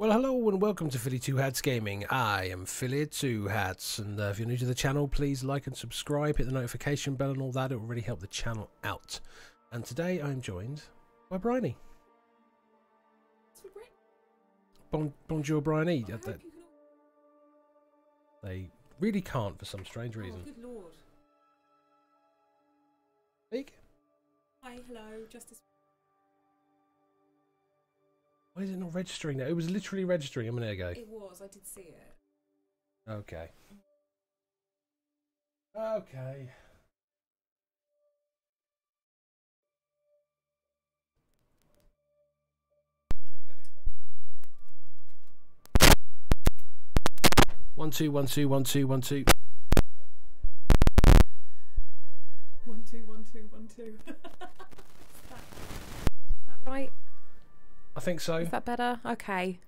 Well, hello and welcome to Philly Two Hats Gaming. I am Philly Two Hats, and uh, if you're new to the channel, please like and subscribe, hit the notification bell and all that. It will really help the channel out. And today I'm joined by Bryony. Bon, bonjour, Bryony. I Uh, they- can They really can't for some strange Oh, reason. good lord. Speak. Hi, hello, Justice. Why is it not registering now? It was literally registering a minute ago. It was, I did see it. Okay. Okay. One two one two one two one two. One, two, one, two, one, two. is, that, is that right? I think so. Is that better? Okay.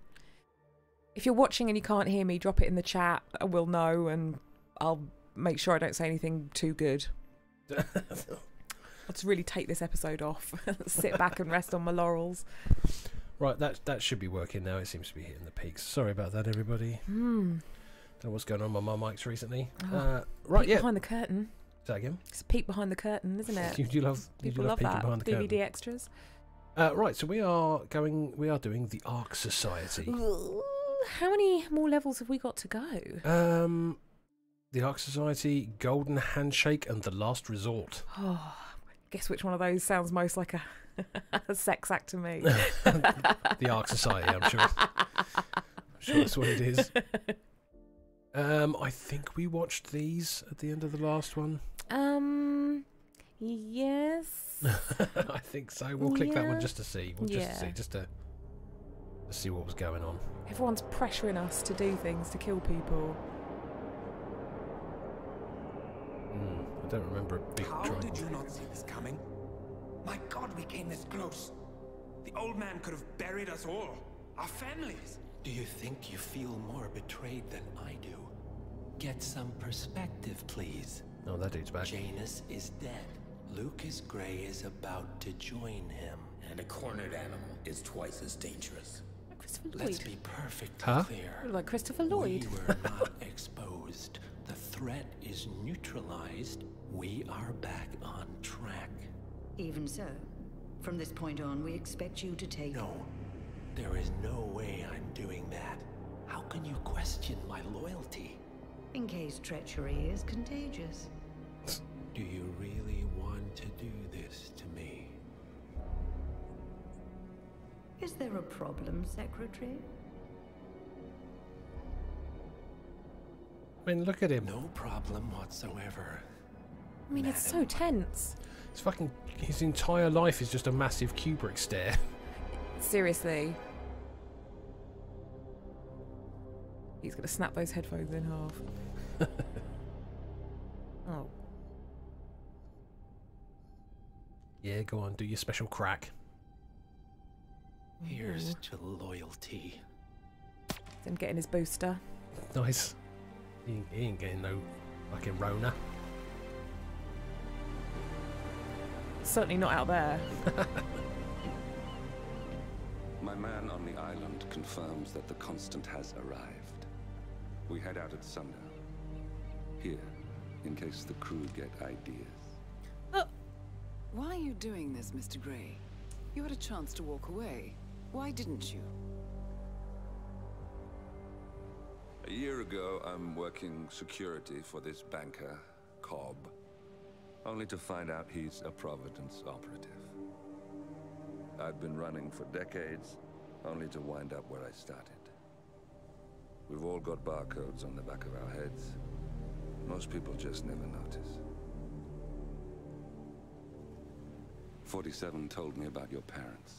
If you're watching and you can't hear me, drop it in the chat. I will know, and I'll make sure I don't say anything too good. I'll just really take this episode off. Sit back and rest on my laurels. right, that that should be working now. It seems to be hitting the peaks. Sorry about that, everybody. Hmm. Don't know what's going on with my mics recently. Oh. Uh, right, yeah. Behind the curtain. Say that again. It's a peek behind the curtain, isn't it? You do love you do People love love that. behind the DVD curtain. extras. Uh, right, so we are going. We are doing the Ark Society. How many more levels have we got to go? Um, the Ark Society, Golden Handshake, and the Last Resort. Oh, guess which one of those sounds most like a, a sex act to me. the Ark Society, I'm sure. I'm sure that's what it is. Um, I think we watched these at the end of the last one. um, yes. I think so. We'll click that one just to see. We'll just to Yeah. see, just to, to see what was going on. Everyone's pressuring us to do things to kill people. Hmm, I don't remember a big How drone. did you not see this coming? My god, we came this close. The old man could have buried us all. Our families. Do you think you feel more betrayed than I do? Get some perspective, please. Oh, that dude's back. Janus is dead. Lucas Gray is about to join him. And a cornered animal is twice as dangerous. Christopher Let's be perfectly Huh? clear. Like Christopher Lloyd. We were not exposed. The threat is neutralized. We are back on track. Even so, from this point on, we expect you to take. No, there is no way I'm doing that. How can you question my loyalty? In case treachery is contagious. Do you really want to do this to me? Is there a problem, Secretary? I mean, look at him. No problem whatsoever. I mean, it's so tense. It's fucking. His entire life is just a massive Kubrick stare. Seriously. He's gonna snap those headphones in half. Yeah, go on, do your special crack. Here's mm-hmm. to loyalty. it's him getting his booster. Nice. He ain't, he ain't getting no fucking Rona. Certainly not out there. My man on the island confirms that the Constant has arrived. We head out at sundown. Here, in case the crew get ideas. Why are you doing this, Mr. Gray? You had a chance to walk away. Why didn't you? A year ago, I'm working security for this banker, Cobb. Only to find out he's a Providence operative. I've been running for decades, only to wind up where I started. We've all got barcodes on the back of our heads. Most people just never notice. 47 told me about your parents.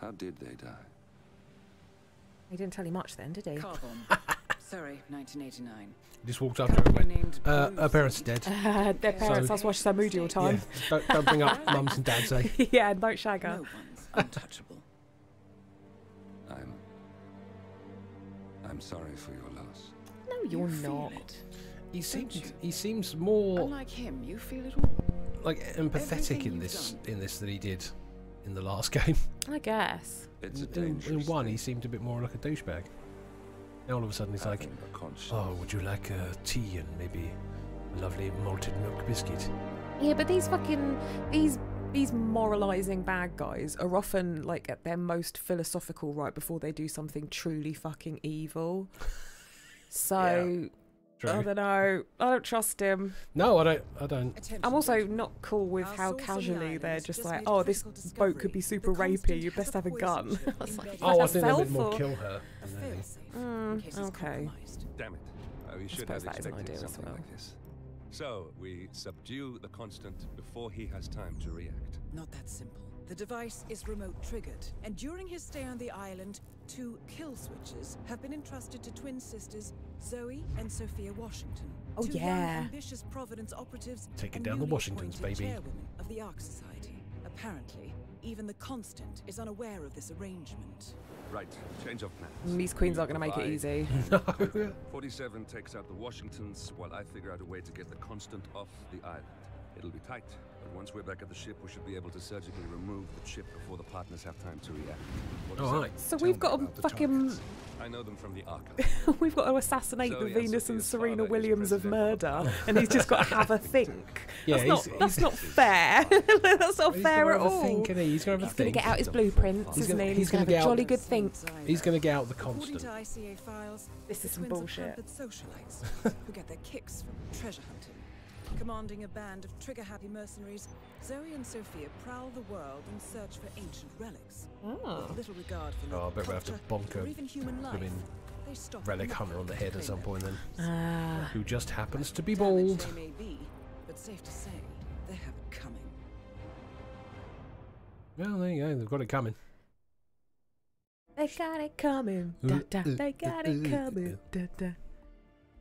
How did they die? He didn't tell you much then, did he? Car bomb. Surrey, 1989. Just walked up to her and went, uh, Bruce. her parents are dead. Uh, their parents, So- that's why she's so moody all the time. Yeah, don't, don't bring up mums and dads, eh? Yeah, don't shag her. No her. one's untouchable. I'm... I'm sorry for your loss. No, you're you feel not. it. He seems you? he seems more Unlike him, you feel it all. Like empathetic in this done. in this than he did in the last game. I guess. It's a In, in one, he seemed a bit more like a douchebag. Now all of a sudden he's like, having a conscience. "Oh, would you like a tea and maybe a lovely malted milk biscuit?" Yeah, but these fucking these these moralizing bad guys are often like at their most philosophical right before they do something truly fucking evil. So I True. don't know. I don't trust him. No, I don't. I don't. I'm also not cool with Our how source the casually they're just just like, oh, this critical boat could be super rapey. You has best have a gun. chip I was like, embedded Oh, I think they meant more kill her. A than anything. failsafe Mm, in case it's okay. compromised. Damn it. Uh, we should suppose have that is an idea as something well. like this. So, we subdue the constant before he has time to react. Not that simple. The device is remote triggered, and during his stay on the island, two kill switches have been entrusted to twin sisters Zoe and Sophia Washington. Oh, two young, yeah. ambitious Providence operatives Taking and down the Washingtons, baby. Chairwomen of the Ark Society. Apparently, even the Constant is unaware of this arrangement. Right, change of plans. These queens aren't going to make it easy. No. 47 takes out the Washingtons while I figure out a way to get the constant off the island. It'll be tight, but once we're back at the ship, we should be able to surgically remove the chip before the partners have time to react. What do you All say? right. So Tell we've got to about fucking. I know them from the archive. we've got to assassinate the Venus and Serena Williams of murder, and he's just got to have a think. Yeah, that's not he's- that's he's- not fair. that's not He's fair at all. think, innit? He's gonna He's going to get out his blueprints, He's isn't gonna- he? he's He's going gonna have a jolly good think. He's going to get out the According constant. to ICA files, This the is some bullshit. socialites who get their kicks from treasure hunting. Commanding a band of trigger-happy mercenaries, Zoe and Sophia prowl the world in search for ancient relics. Oh. With ah. little regard for Oh, I local bet we'll have to bonk or a even human life. blooming They stop relic at hunter on the head at some point then. Ah, Who just happens to be Damage bald. They may be, but safe to say, they have it coming. Well, there you go. They've got it coming. they got it coming. Uh, da, da, uh, they uh, got it coming. Da, da.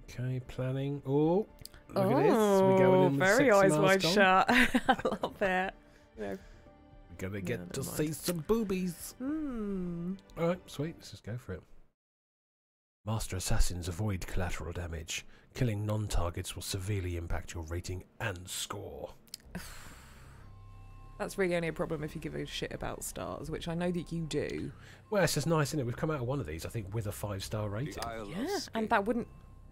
Okay, planning. Oh, look oh, at this. We're going in with very sexy eyes wide mask shut. I love it. You know, We're gonna get never to mind. see some boobies. hmm. All right, sweet. Let's just go for it. Master assassins avoid collateral damage. Killing non-targets will severely impact your rating and score. That's really only a problem if you give a shit about stars, which I know that you do. Well, it's just nice, isn't it? We've come out of one of these, I think, with a five-star rating. The Isle of Yeah, and that wouldn't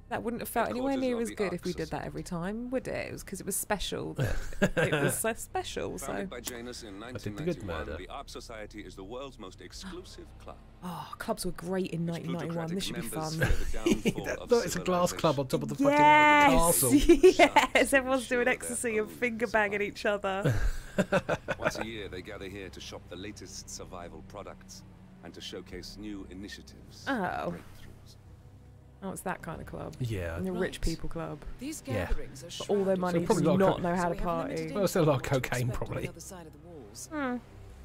that wouldn't have felt anywhere near as good if we did that every time, would it? It was because it was special. it was so special. So, Founded by Janus in I did the good 1991, murder. the Ark Society is the world's most exclusive club. oh, clubs were great in 1991. This should be fun. members fear the downfall That- of it's a glass club on top of the fucking Yes, castle. yes. Everyone's doing Ensure ecstasy and finger banging each other. Once a year, they gather here to shop the latest survival products and to showcase new initiatives. and Oh. Breakthroughs. Oh, it's that kind of club. Yeah. The rich people club. These Yeah. gatherings are But all their money in probably does not co- know how So to we party. Well, it's a lot of insight into what to cocaine, probably. The other side of the walls. Hmm.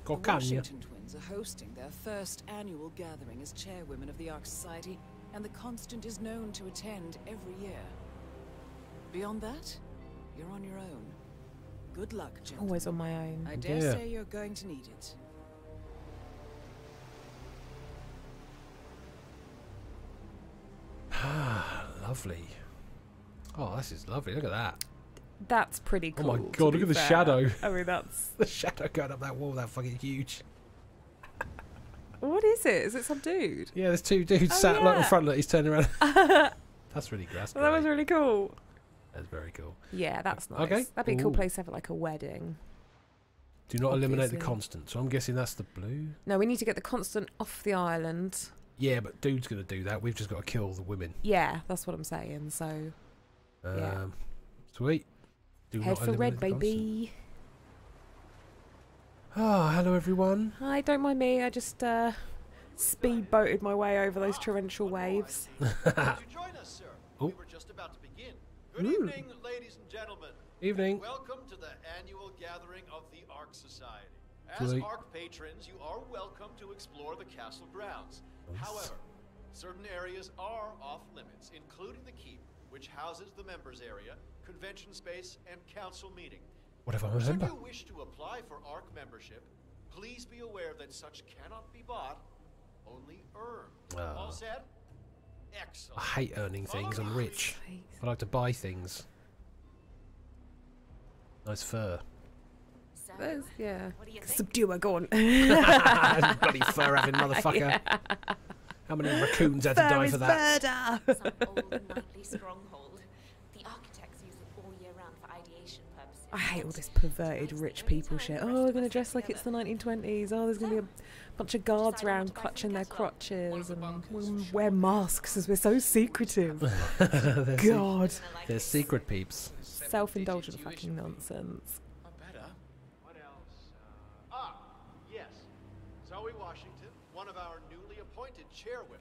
Got the? Washington twins are hosting their first annual gathering as chairwomen of the Ark Society, and the Constant is known to attend every year. Beyond that, you're on your own. Good luck, gentlemen. Always on my own. I dare Yeah. say you're going to need it. Ah, lovely. Oh, this is lovely. Look at that. That's pretty cool. Oh my God, look at the fair. shadow. I mean, that's The shadow going up that wall, that fucking huge. what is it? Is it some dude? Yeah, there's two dudes Oh, sat like in yeah. front of it. He's turning around. That's really. That's Well, that was really cool. That's very cool. Yeah, that's nice. Okay. That'd be a cool Ooh. place to have like a wedding. Do not eliminate the constant. So I'm guessing that's the blue. No, we need to get the constant off the island. Yeah, but dude's gonna do that. We've just got to kill the women. Yeah, that's what I'm saying. So Um, Yeah. Sweet. Do head for red, eliminate the constant. baby. Ah, hello everyone. Hi, don't mind me. I just uh, speedboated my way over those torrential waves. Would you join us, sir? Oh. We were just about to begin. Good Ooh. evening, ladies and gentlemen. Evening. Welcome to the annual gathering of the Ark Society. As Great. Ark patrons, you are welcome to explore the castle grounds. However, certain areas are off limits, including the keep, which houses the members area, convention space, and council meeting. What if I Should remember? you wish to apply for ARC membership, please be aware that such cannot be bought, only earned. Ah. All set? I hate earning things. I'm rich. I like to buy things. Nice fur. So, there's yeah. Subdue her, go on. Bloody fur having motherfucker. Yeah. How many raccoons had to die for that? murder. Some old knightly stronghold. The architects use it all year round for ideation purposes. I hate all this perverted rich people shit. Oh, we're going to dress like it's the 1920s. Oh, there's going to be a bunch of guards around clutching their crotches and we'll wear masks as we're so secretive. They're se- God. They're secret peeps. Self-indulgent fucking nonsense. What else? Uh, ah, yes. Zoe Washington, one of our newly appointed chairwomen,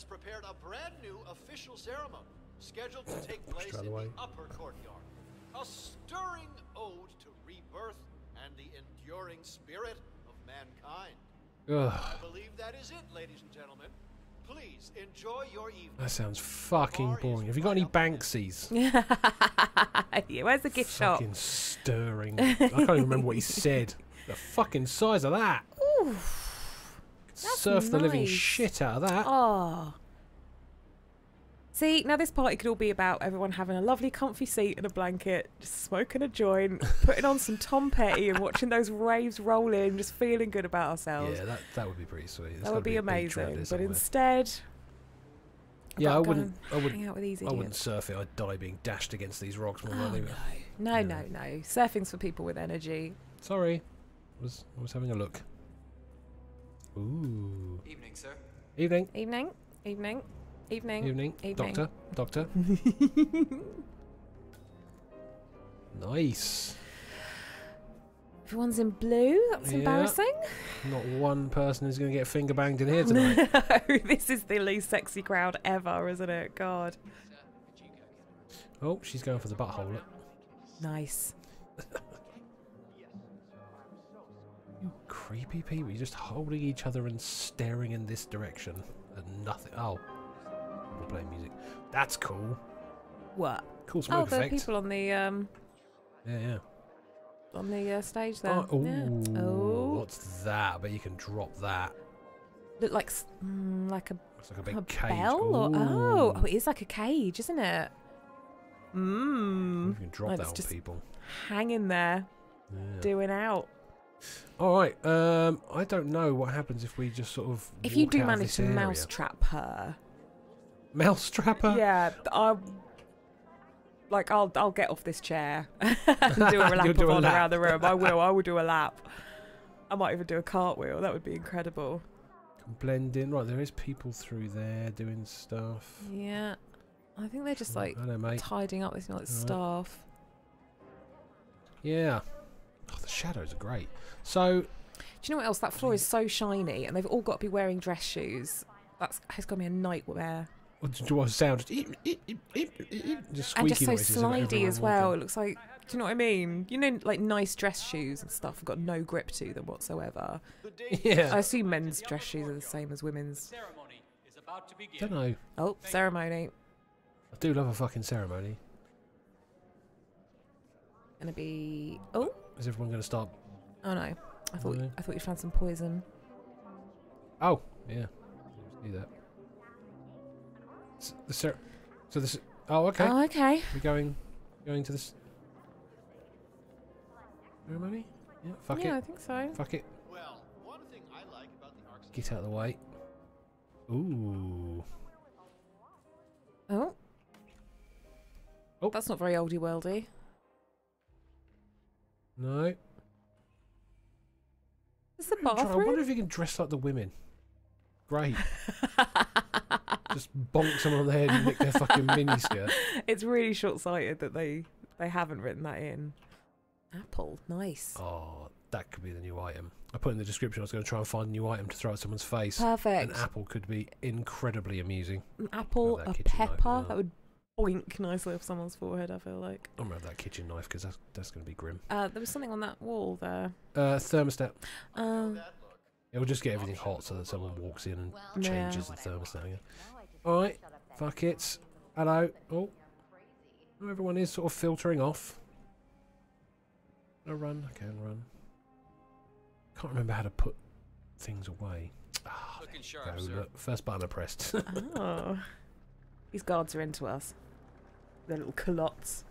has prepared a brand new official ceremony scheduled to take place in the upper courtyard. A stirring ode to rebirth and the enduring spirit of mankind. Ugh, I believe that is it, ladies and gentlemen. Please enjoy your evening. that sounds fucking boring. Have you got any Banksies? yeah, where's the gift shop? Fucking stirring. I can't even remember what he said. The fucking size of that. Ooh. Surf the living shit out of that. Oh. See, now this party could all be about everyone having a lovely comfy seat and a blanket, just smoking a joint, putting on some Tom Petty and watching those waves roll in, just feeling good about ourselves. Yeah, that that would be pretty sweet. There's that would be, around amazing. But instead, yeah, I wouldn't. I wouldn't. hang out with these I wouldn't surf it. I'd die being dashed against these rocks more Oh, than no. No, no, no. Surfing's for people with energy. Sorry, I was I was having a look. Ooh. Evening, sir. Evening. Evening, evening, evening, Evening. evening. Doctor. Doctor. nice. Everyone's in blue. That's Yeah. embarrassing. Not one person is going to get finger banged in here tonight. no, this is the least sexy crowd ever, isn't it? God. oh, she's going for the butthole. Look. Nice. Creepy people. You're just holding each other and staring in this direction. And nothing. Oh. We're playing music. That's cool. What? Cool smoke Oh, smoke the effect. people on the um Yeah, yeah. on the uh, stage there. Oh, yeah. Oh, What's that? But you can drop that. look like s- mm, like a, It's like a big a cage. bell or oh, oh, it is like a cage, isn't it? Mmm. You can drop Oh, that on just people. hanging there, Yeah. doing out. All right. Um, I don't know what happens if we just sort of. If you do manage to area. mousetrap her, Mousetrap her? yeah, I like I'll I'll get off this chair and do a lap do a of lap. around the room. I will. I will do a lap. I might even do a cartwheel. That would be incredible. Can blend in. Right, there is people through there doing stuff. Yeah, I think they're just like I know, tidying up this like Alright. staff. Yeah. Oh, the shadows are great. So, Do you know what else? That floor is so shiny, and they've all got to be wearing dress shoes. That's it's gonna be a nightmare. what do to sound? Just, eep, eep, eep, just and squeaky just so slidey as well. walking. It looks like, do you know what I mean? You know, like nice dress shoes and stuff have got no grip to them whatsoever. Yeah. I assume men's dress shoes are the same as women's. Ceremony is about to begin. Don't know. Oh, ceremony. I do love a fucking ceremony. Gonna be. Oh, Is everyone going to start? oh no! I thought No. I thought you found some poison. Oh, yeah. See that. S- The cer- so this. Oh, okay. Oh, okay. We're going, going to this ceremony. Yeah. Fuck yeah, I think so. Fuck it. Well, one thing I like about the Ark Get out of the way. Ooh. Oh. Oh. That's not very oldie worldy. No. Is the I'm I wonder if you can dress like the women. Great. Just bonk someone on the head and nick their fucking mini skirt. it's really short-sighted that they they haven't written that in. Apple, nice. Oh, that could be the new item. I put in the description I was going to try and find a new item to throw at someone's face. Perfect. An apple could be incredibly amusing. An apple, a kitchen knife as pepper, that would boink nicely off someone's forehead. I feel like. I'm going to have that kitchen knife because that's, that's going to be grim. Uh, there was something on that wall there. Uh, thermostat. Um, It will just get everything hot so that someone walks in and Yeah. changes the thermostat. Yeah. Alright, fuck it. Hello. Oh. Oh, Everyone is sort of filtering off. I run, I can run. Can't remember how to put things away. Ah, Looking go, sharp, sir. look. First button I pressed. oh, these guards are into us. Their little culottes.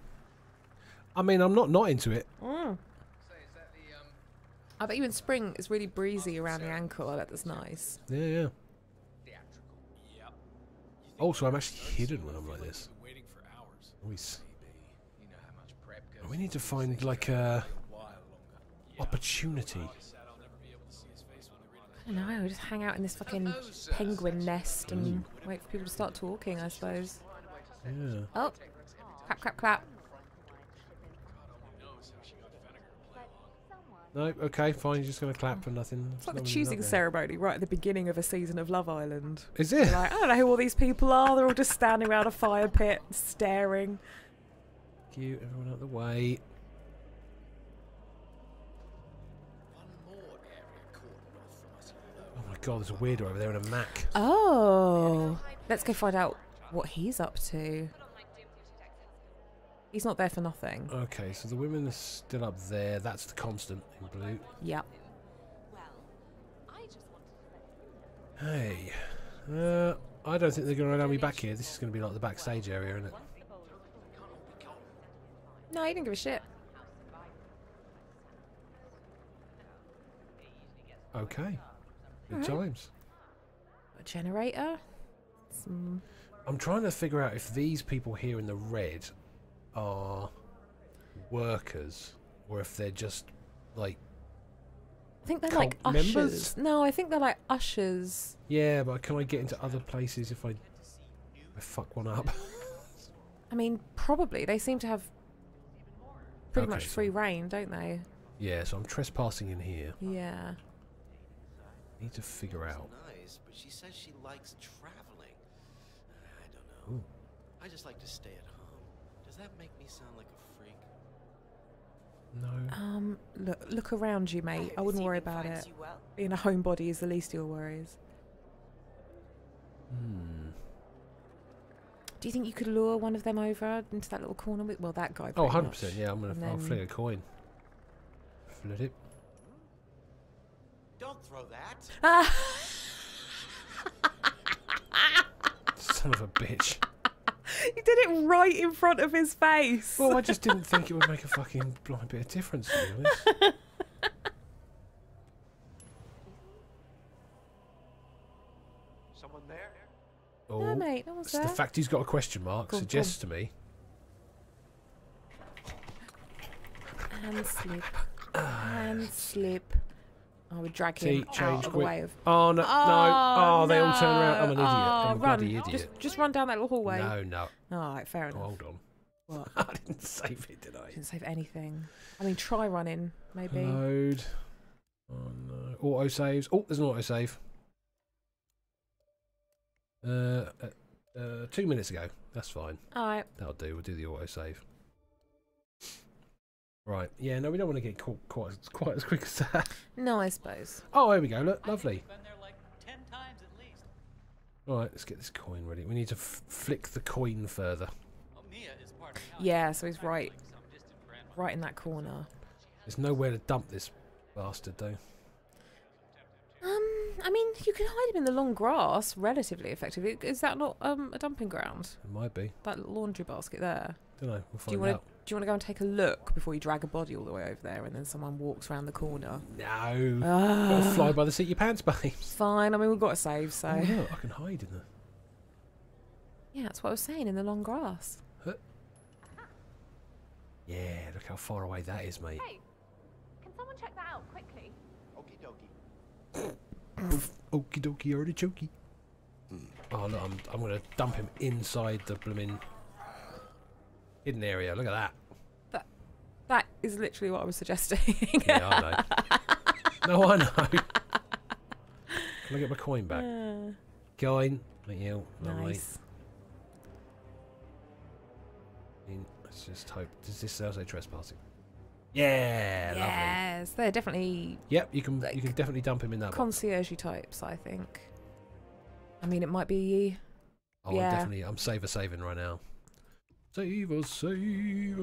I mean, I'm not not into it. Mm. I bet you in spring it's really breezy around the ankle. I bet that's nice. Yeah, yeah. Also, I'm actually hidden when I'm like this. Nice. We need to find like a opportunity. I don't know. Just hang out in this fucking penguin nest and wait for people to start talking. I suppose. Yeah. Oh, clap, clap, clap. No, okay, fine. You're just gonna clap for nothing. It's like the choosing ceremony right at the beginning of a season of Love Island. Is You're it? like, I don't know who all these people are. They're all just standing around a fire pit, staring. Cute. Everyone out of the way. Oh my god, there's a weirdo over there in a Mac. Oh, let's go find out what he's up to. He's not there for nothing. Okay, so the women are still up there. That's the constant in blue. Yep. Hey, uh, I don't think they're going to allow me back here. This is going to be like the backstage area, isn't it? No, he didn't give a shit. Okay. Good Alright. times. A generator. Some. I'm trying to figure out if these people here in the red are workers or if they're just like I think they're Cult like members? ushers. No, I think they're like ushers. yeah, but can I get into other places if I, I fuck one up? I mean, probably. They seem to have pretty Okay, much so- free reign, don't they? yeah, so I'm trespassing in here. Yeah. I Need to figure out. Nice, but she says she likes traveling. I don't know. Ooh. I just like to stay at home. Does that make me sound like a freak? No. Um, look, look around you, mate. I wouldn't worry about it. Being a homebody is the least of your worries. Hmm. Do you think you could lure one of them over into that little corner with? Well, that guy. Oh, 100%. much. Yeah, I'm going And to I'll then- fling a coin. Flit it. Don't throw that. Ah! Son of a bitch. you did it right in front of his face. Well, I just didn't think it would make a fucking blind bit of difference, to be honest. Someone there? Oh, No, mate, no one's it's the fact he's got a question mark Go on, go suggests to me. And slip. Ah, and slip. I would drag See, him out of the way of. Oh, no, no. Oh, they all turn around. I'm an idiot. Oh, I'm a run. bloody idiot. Just, just run down that little hallway. No, no. All right, fair Oh, enough. hold on. What? I didn't save it, did I? Didn't save anything. I mean, try running, maybe. Load. Oh no. Auto saves. Oh, there's an auto save. Uh, uh, uh, two minutes ago. That's fine. All right. That'll do. We'll do the auto save. Right. Yeah. No, we don't want to get caught quite as, quite as quick as that. No, I suppose. Oh, there we go. Look, lovely. Been like ten times at least. All right. Let's get this coin ready. We need to f- flick the coin further. Mia is part of Yeah, so he's right, right in that corner. There's nowhere to dump this bastard, though. Um, I mean, you can hide him in the long grass relatively effectively. Is that not um a dumping ground? It might be. That laundry basket there. Don't know. We'll Do you find want to? out. Do you want to go and take a look before you drag a body all the way over there, and then someone walks around the corner? No. Ah. Gotta fly by the seat of your pants, babes. Fine. I mean, we've got to save, so. Oh, look, I can hide in there. Yeah, that's what I was saying in the long grass. Huh. Yeah, look how far away that is, mate. Hey, can someone check that out quickly? Okie dokie. Okie dokie, artichokey. Oh, look, I'm, I'm going to dump him inside the blooming hidden area. Look at that. That that is literally what I was suggesting. Yeah, I know. no, I know. Can I get my coin back? Uh, Coin. Thank you. Lovely. nice. I mean, let's just hope. Does this say trespassing? Yeah, lovely. Yes, they're definitely Yep, you can you can definitely dump him in that concierge types. I think. I mean, it might be. Oh, I'm definitely. I'm saver saving right now. Save a save.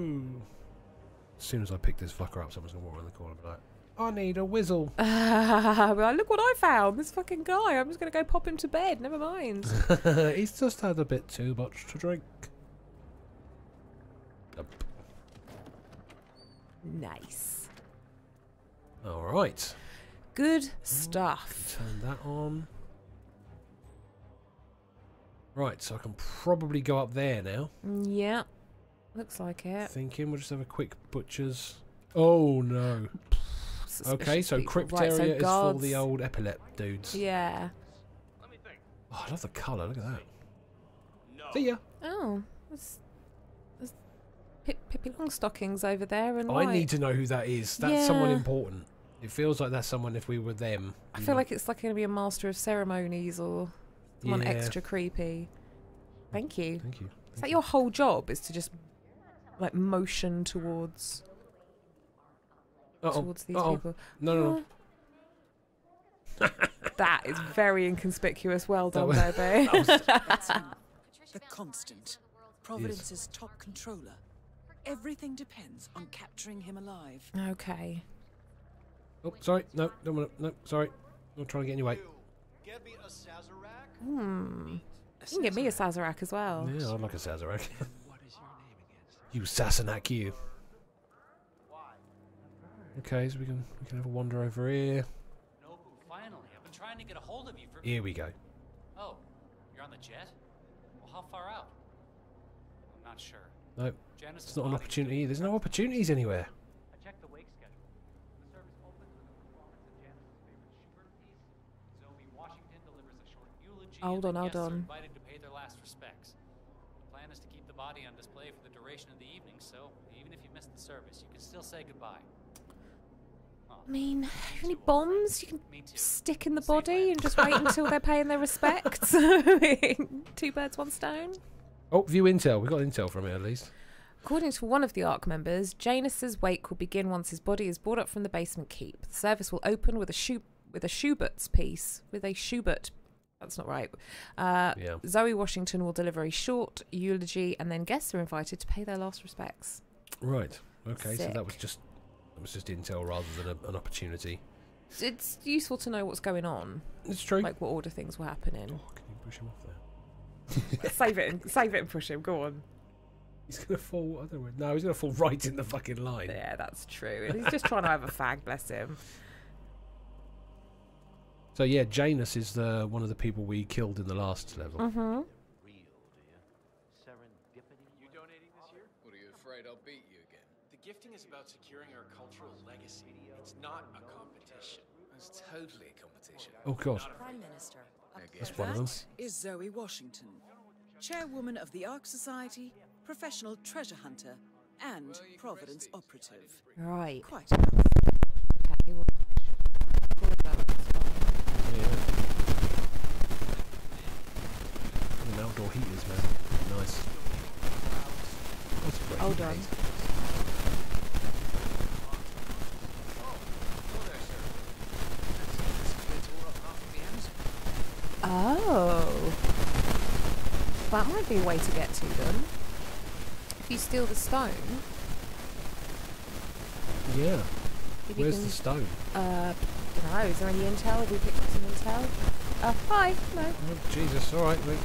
As soon as I pick this fucker up, someone's gonna walk around the corner and be like, "I need a whizzle." well, look what I found! This fucking guy. I'm just gonna go pop him to bed. Never mind. He's just had a bit too much to drink. Yep. nice. All right. Good stuff. Turn that on. Right, so I can probably go up there now. Yeah. Looks like it. Thinking we'll just have a quick butcher's. Oh no. Okay, so people. crypt Right, so area is for the old epilep dudes. Yeah. Oh, I love the colour. Look at that. See ya. Oh, there's, there's Pip, Pippi Longstockings over there, and I white. need to know who that is. That's someone important. It feels like that's someone if we were them. I feel know. like it's like going to be a master of ceremonies or someone Yeah. extra creepy. Thank you. Thank you. Is that your whole job? Is to just like motion towards Uh-oh. towards these Uh-oh. people? No, no, no. That is very inconspicuous. Well done, was- baby. That's. The Constant, Providence's top controller. Everything depends on capturing him alive. okay. Oh, sorry. No, don't want to. No, sorry. I'm not trying to get in your way. Get me a Sazerac? Hmm. You can get me a Sazerac as well. Yeah, I'd like a Sazerac. you Sassenach, you. Okay, so we can we can have a wander over here. Nobu, finally. I've been trying to get a hold of you for. Here we go. Oh, you're on the jet? Well, how far out? I'm not sure. No, Janus's it's not an opportunity. There's no opportunities anywhere. I checked the wake schedule. The service opens with a performance of Janus's favorite Schubert piece. Zoe Washington delivers a short eulogy. Hold on, hold on. invited to pay their last respects. The plan is to keep the body on display for the duration of the evening, so even if you missed the service, you can still say goodbye. I mean, have any bombs you can stick in the body and just wait until they're paying their respects? Two birds, one stone. Oh, view intel. We got intel from it at least. According to one of the ARC members, Janus's wake will begin once his body is brought up from the basement keep. The service will open with a Schu- with a Schubert's piece, with a Schubert. That's not right. Uh, Yeah. Zoe Washington will deliver a short eulogy, and then guests are invited to pay their last respects. Right. Okay, so that was just that was just intel rather than a, an opportunity. It's useful to know what's going on. It's true. Like what order things were happening. Can you push him off there? save it, and, save it, and push him. Go on. He's gonna fall other way. No, he's gonna fall right in the fucking line. Yeah, that's true. He's just trying to have a fag. Bless him. So yeah, Janus is the one of the people we killed in the last level. Mm-hmm. You donating this year? What are you afraid I'll beat you again? The gifting is about securing our cultural legacy. It's not a competition. It's totally a competition. Oh god. Prime Minister. That's one of them. That is Zoe Washington, chairwoman of the Ark Society, professional treasure hunter, and Providence operative. Right. Quite enough. Okay, well, all of that is fine. Yeah. And outdoor heaters, man. Nice. That's great. Hold on. Oh. That might be a way to get to them. If you steal the stone, Yeah. Where's can- the stone? uh, don't know, is there any intel? Have we picked up some intel? Uh, hi, no. Oh, Jesus. All right. Wait.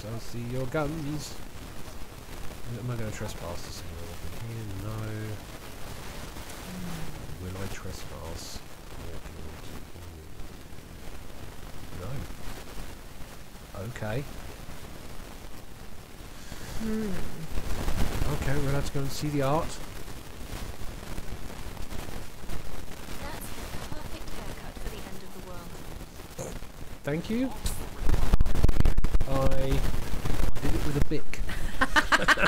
So I see your guns. Am I going to trespass this thing here? No. Will I trespass? No. Okay. Hmm. Okay, we're allowed to go and see the art. The perfect haircut for the end of the world. Thank you. I did it with a bic.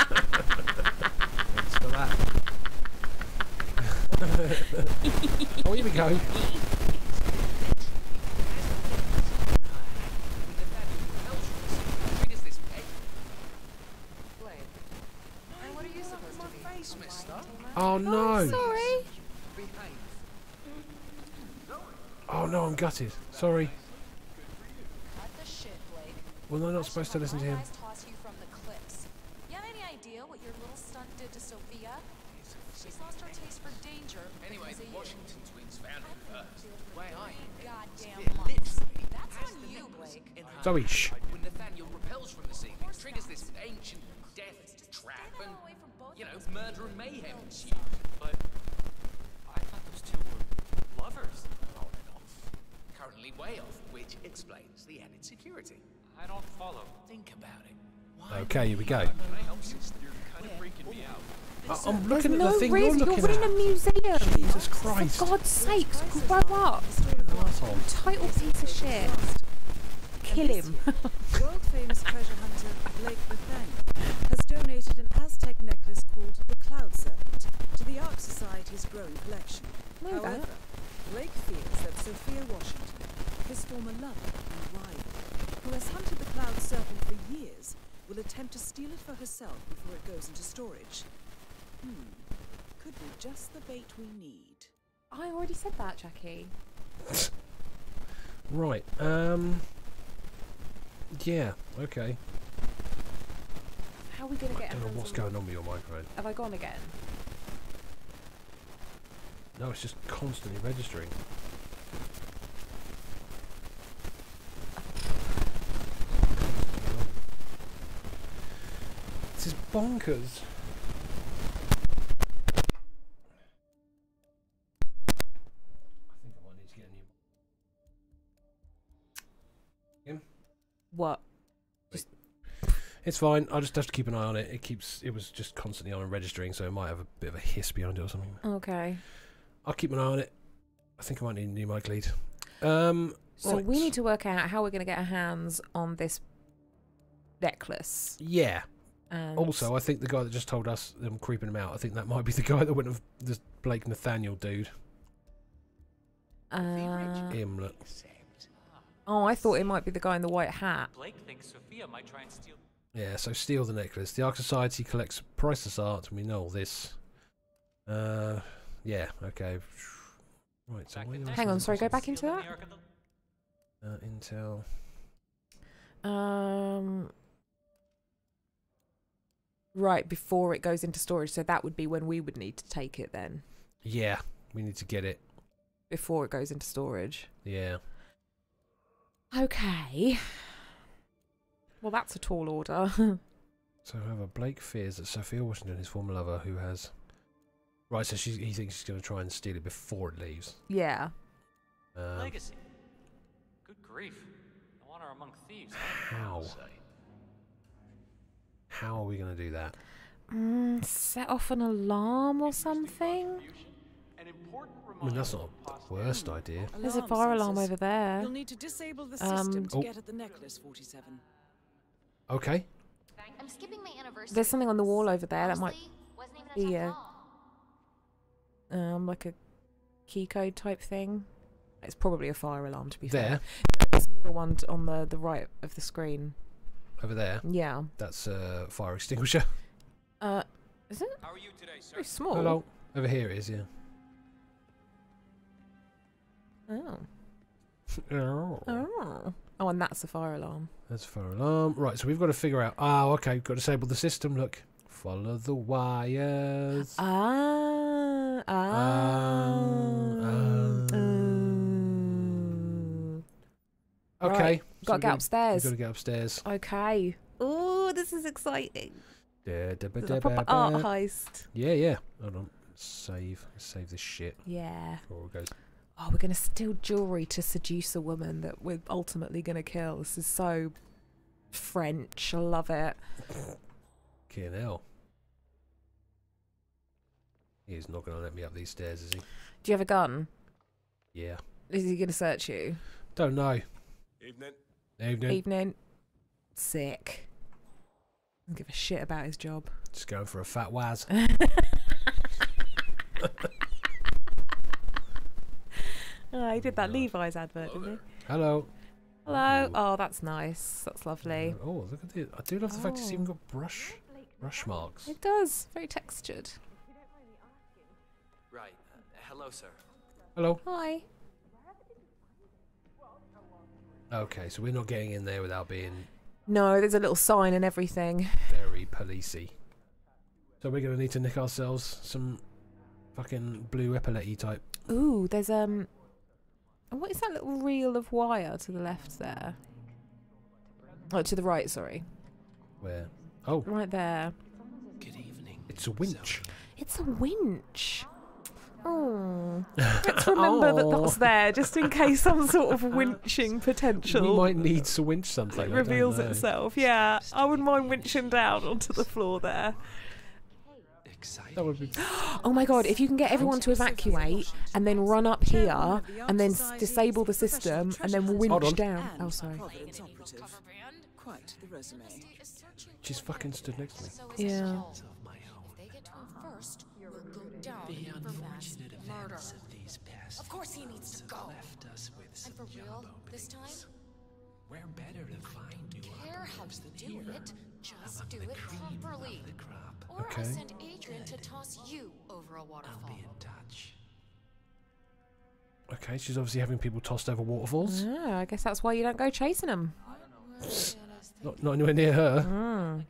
Thanks for that. oh, here we go. And what are you supposed to be? Face, mister. Oh no. Oh, sorry. Oh no, I'm gutted. Sorry. Well, the shit, Blake. Was I not supposed to listen to him? She's lost our taste for danger. Anyway, Washington's wings found her first. Way I goddamn. That's on you, Blake. Zoe, shh. When Nathaniel repels from the scene, it triggers this ancient death trap and, you know, murder and mayhem ensues. But I thought those two were lovers. Oh, Currently way off, which explains the end insecurity. I don't follow. Think about it. Why okay, here we go out. I- I'm There's looking at no the thing reason. you're looking You're in a museum. Jesus Christ. For God's sakes, grow up. Arsehole. Total piece of shit. Kill him. World famous treasure hunter Blake Nathaniel has donated an Aztec necklace called the Cloud Serpent to the Ark Society's growing collection. Know that. However, Blake fears that Sophia Washington, his former lover and rival, who has hunted the Cloud Serpent for years, will attempt to steal it for herself before it goes into storage. Hmm. Could be just the bait we need. I already said that, Jackie. Right. Um. Yeah. Okay. How are we going to I get don't know what's on- going on with your microphone. Have I gone again? No, it's just constantly registering. This is bonkers. It's fine. I'll just have to keep an eye on it. It keeps. It was just constantly on and registering, so it might have a bit of a hiss behind it or something. Okay. I'll keep an eye on it. I think I might need a new mic lead. Um, So right. we need to work out how we're going to get our hands on this necklace. Yeah. And Also, I think the guy that just told us them creeping him out. I think that might be the guy that went of the Blake Nathaniel dude. Uh, Him, look. oh, I thought it might be the guy in the white hat. Blake thinks Sophia might try and steal. Yeah. So steal the necklace. The Ark Society collects priceless art, and we know all this. Uh, yeah. Okay. Right. So where Hang on, sorry, go back into that. Uh, Intel. Um, right before it goes into storage. So that would be when we would need to take it then, Yeah. We need to get it. before it goes into storage. Yeah. Okay. Well, that's a tall order. So however, Blake fears that Sophia Washington, his former lover, who has right, so she, he thinks she's going to try and steal it before it leaves. yeah. Um, Legacy. Good grief. No honor among thieves. how? How are we going to do that? Mm, set off an alarm or something. I mean, that's not the worst idea. There's a fire alarm over there. You'll need to disable the Um, system to Oh. get at the necklace, 47. Okay. I'm skipping my anniversary. There's something on the wall over there that might wasn't even be a um like a key code type thing. It's probably a fire alarm to be There. fair. No, the smaller one on the the right of the screen. Over there. Yeah. That's a fire extinguisher. Uh, is it? How are you today, sir? Very small. Hello. Over here it is, yeah. Oh. Oh. Oh. Oh, and that's the fire alarm. That's a fire alarm. Right, so we've got to figure out. Oh, okay. We've got to disable the system. Look. Follow the wires. Ah. Ah. mm. Okay. Right, so Gotta we've get upstairs. We've got to get upstairs. Okay. Oh, this is exciting. Da, da, ba, da, a proper ba, art heist. Yeah, yeah. Hold on. Save. Save this shit. Yeah. Before it goes. Oh, we're going to steal jewellery to seduce a woman that we're ultimately going to kill. This is so French. I love it. Fucking hell. He's not going to let me up these stairs, is he? Do you have a gun? Yeah. Is he going to search you? Don't know. Evening. Evening. Evening. Sick. Don't give a shit about his job. Just going for a fat waz. Oh, he did that Levi's advert, didn't he? Hello. Hello. Oh, that's nice. That's lovely. Oh, look at this. I do love the fact it's Oh. even got brush brush marks. It does. Very textured. Right. Uh, hello, sir. Hello. Hi. Okay, so we're not getting in there without being No, there's a little sign and everything. very policey. So we're going to need to nick ourselves some fucking blue epaulette type. Ooh, there's um. What is that little reel of wire to the left there? Oh, to the right. Sorry. Where? Oh, Right there. Good evening. it's a winch. It's a winch. Oh, oh. Let's remember that Aw. that's there, just in case some sort of winching potential We might need to winch something. I reveals itself. Yeah, I wouldn't mind winching down onto the floor there. That would be. Oh my god, if you can get everyone to evacuate and then run up here and then s- disable the system and then Hold on. winch down. Oh, sorry. Quite the resume. She's fucking stood next to me. Yeah. If they get to him first, you'll go down The unfortunate events of these past Of course he needs to go. left us with And for real, this time. Where better to find new care how operatives you than do here? it, just do it properly. Or Okay. I'll send Adrian to toss you over a waterfall. I'll be in touch. Okay, she's obviously having people tossed over waterfalls. Yeah, I guess that's why you don't go chasing them. Not, not anywhere near her. Mm.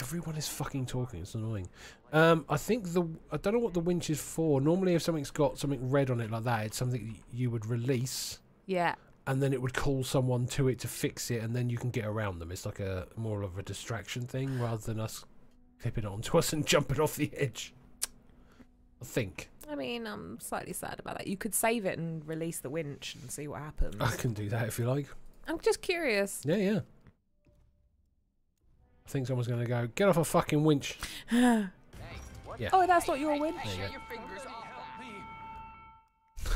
Everyone is fucking talking. It's annoying. Um, I think the I don't know what the winch is for. Normally, if something's got something red on it like that, it's something you would release, Yeah. and then it would call someone to it to fix it, and then you can get around them. It's like a more of a distraction thing rather than us clipping it onto us and jumping off the edge. I think I mean, I'm slightly sad about that. You could save it and release the winch and see what happens. I can do that if you like. I'm just curious. Yeah, yeah. I think someone's going to go get off a fucking winch. Yeah. Oh, that's not your winch. There you go. Your fingers off that.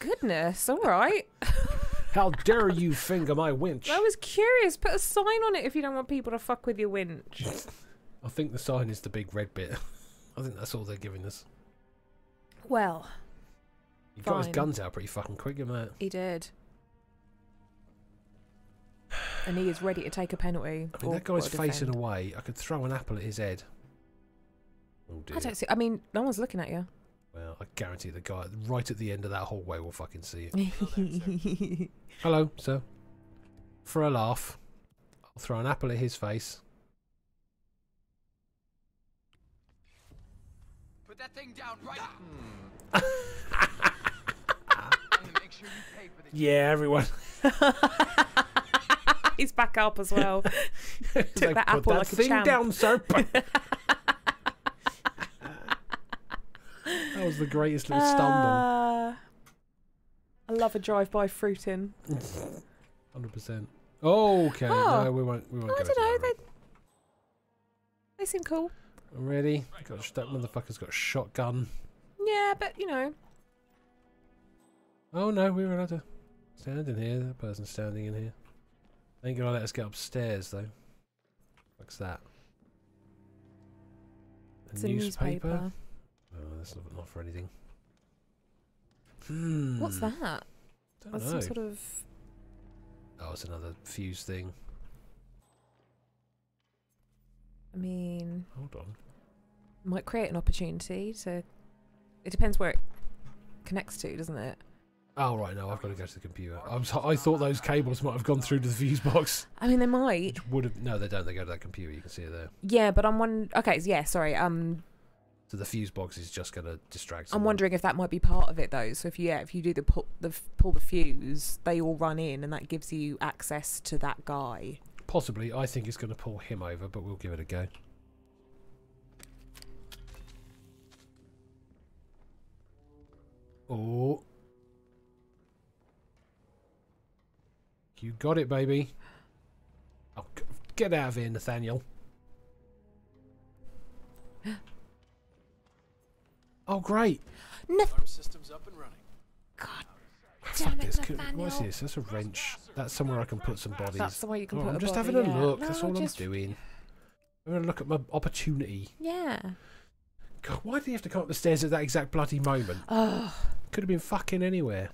Goodness, all right. How dare you finger my winch? I was curious. Put a sign on it if you don't want people to fuck with your winch. I think the sign is the big red bit. I think that's all they're giving us. Well, He got his guns out pretty fucking quick, isn't that? he did. And he is ready to take a penalty. I mean, that guy's facing away. I could throw an apple at his head. Oh dear. I don't see. I mean, no one's looking at you. Well, I guarantee the guy right at the end of that hallway will fucking see you. Hello, sir. For a laugh, I'll throw an apple at his face. Put that thing down right. I'm sure you pay for this. Yeah, everyone. He's back up as well. It's Took that Put apple that like a thing champ." down, sir. that was the greatest little stumble. Uh, I love a drive-by fruiting. Hundred percent. Okay, Oh. no, we won't. We won't I go don't know. They, they seem cool. Ready? Got sh- that motherfucker's got a shotgun. Yeah, but you know, Oh no, we were allowed to stand in here. That person's standing in here. They ain't gonna let us get upstairs though. What's that? A it's a newspaper. Oh, that's not, not for anything. Hmm. What's that? Don't That's know. some sort of. Oh, it's another fuse thing. I mean, Hold on. Might create an opportunity to. It depends where it connects to, doesn't it? Oh right, no, I've got to go to the computer. I was, I thought those cables might have gone through to the fuse box. I mean, they might. Would have. No, they don't. They go to that computer. You can see it there. Yeah, but I'm one. Okay, yeah, sorry. Um, So the fuse box is just going to distract. I'm wondering if that might be part of it though. So if you, yeah, if you do the pull the pull the fuse, they all run in, and that gives you access to that guy. Possibly. I think it's going to pull him over, but we'll give it a go. Oh. You got it, baby. Oh, get out of here, Nathaniel. Oh, great. Alarm system's up and running. Ah, fuck Damn it, this. Could- What's this? That's a wrench. That's somewhere I can put some bodies. That's the way you can Oh, put I'm a just body, having a yeah. look. That's all just- I'm doing. I'm going to look at my opportunity. Yeah. God, why did he have to come up the stairs at that exact bloody moment? Oh, Could have been fucking anywhere.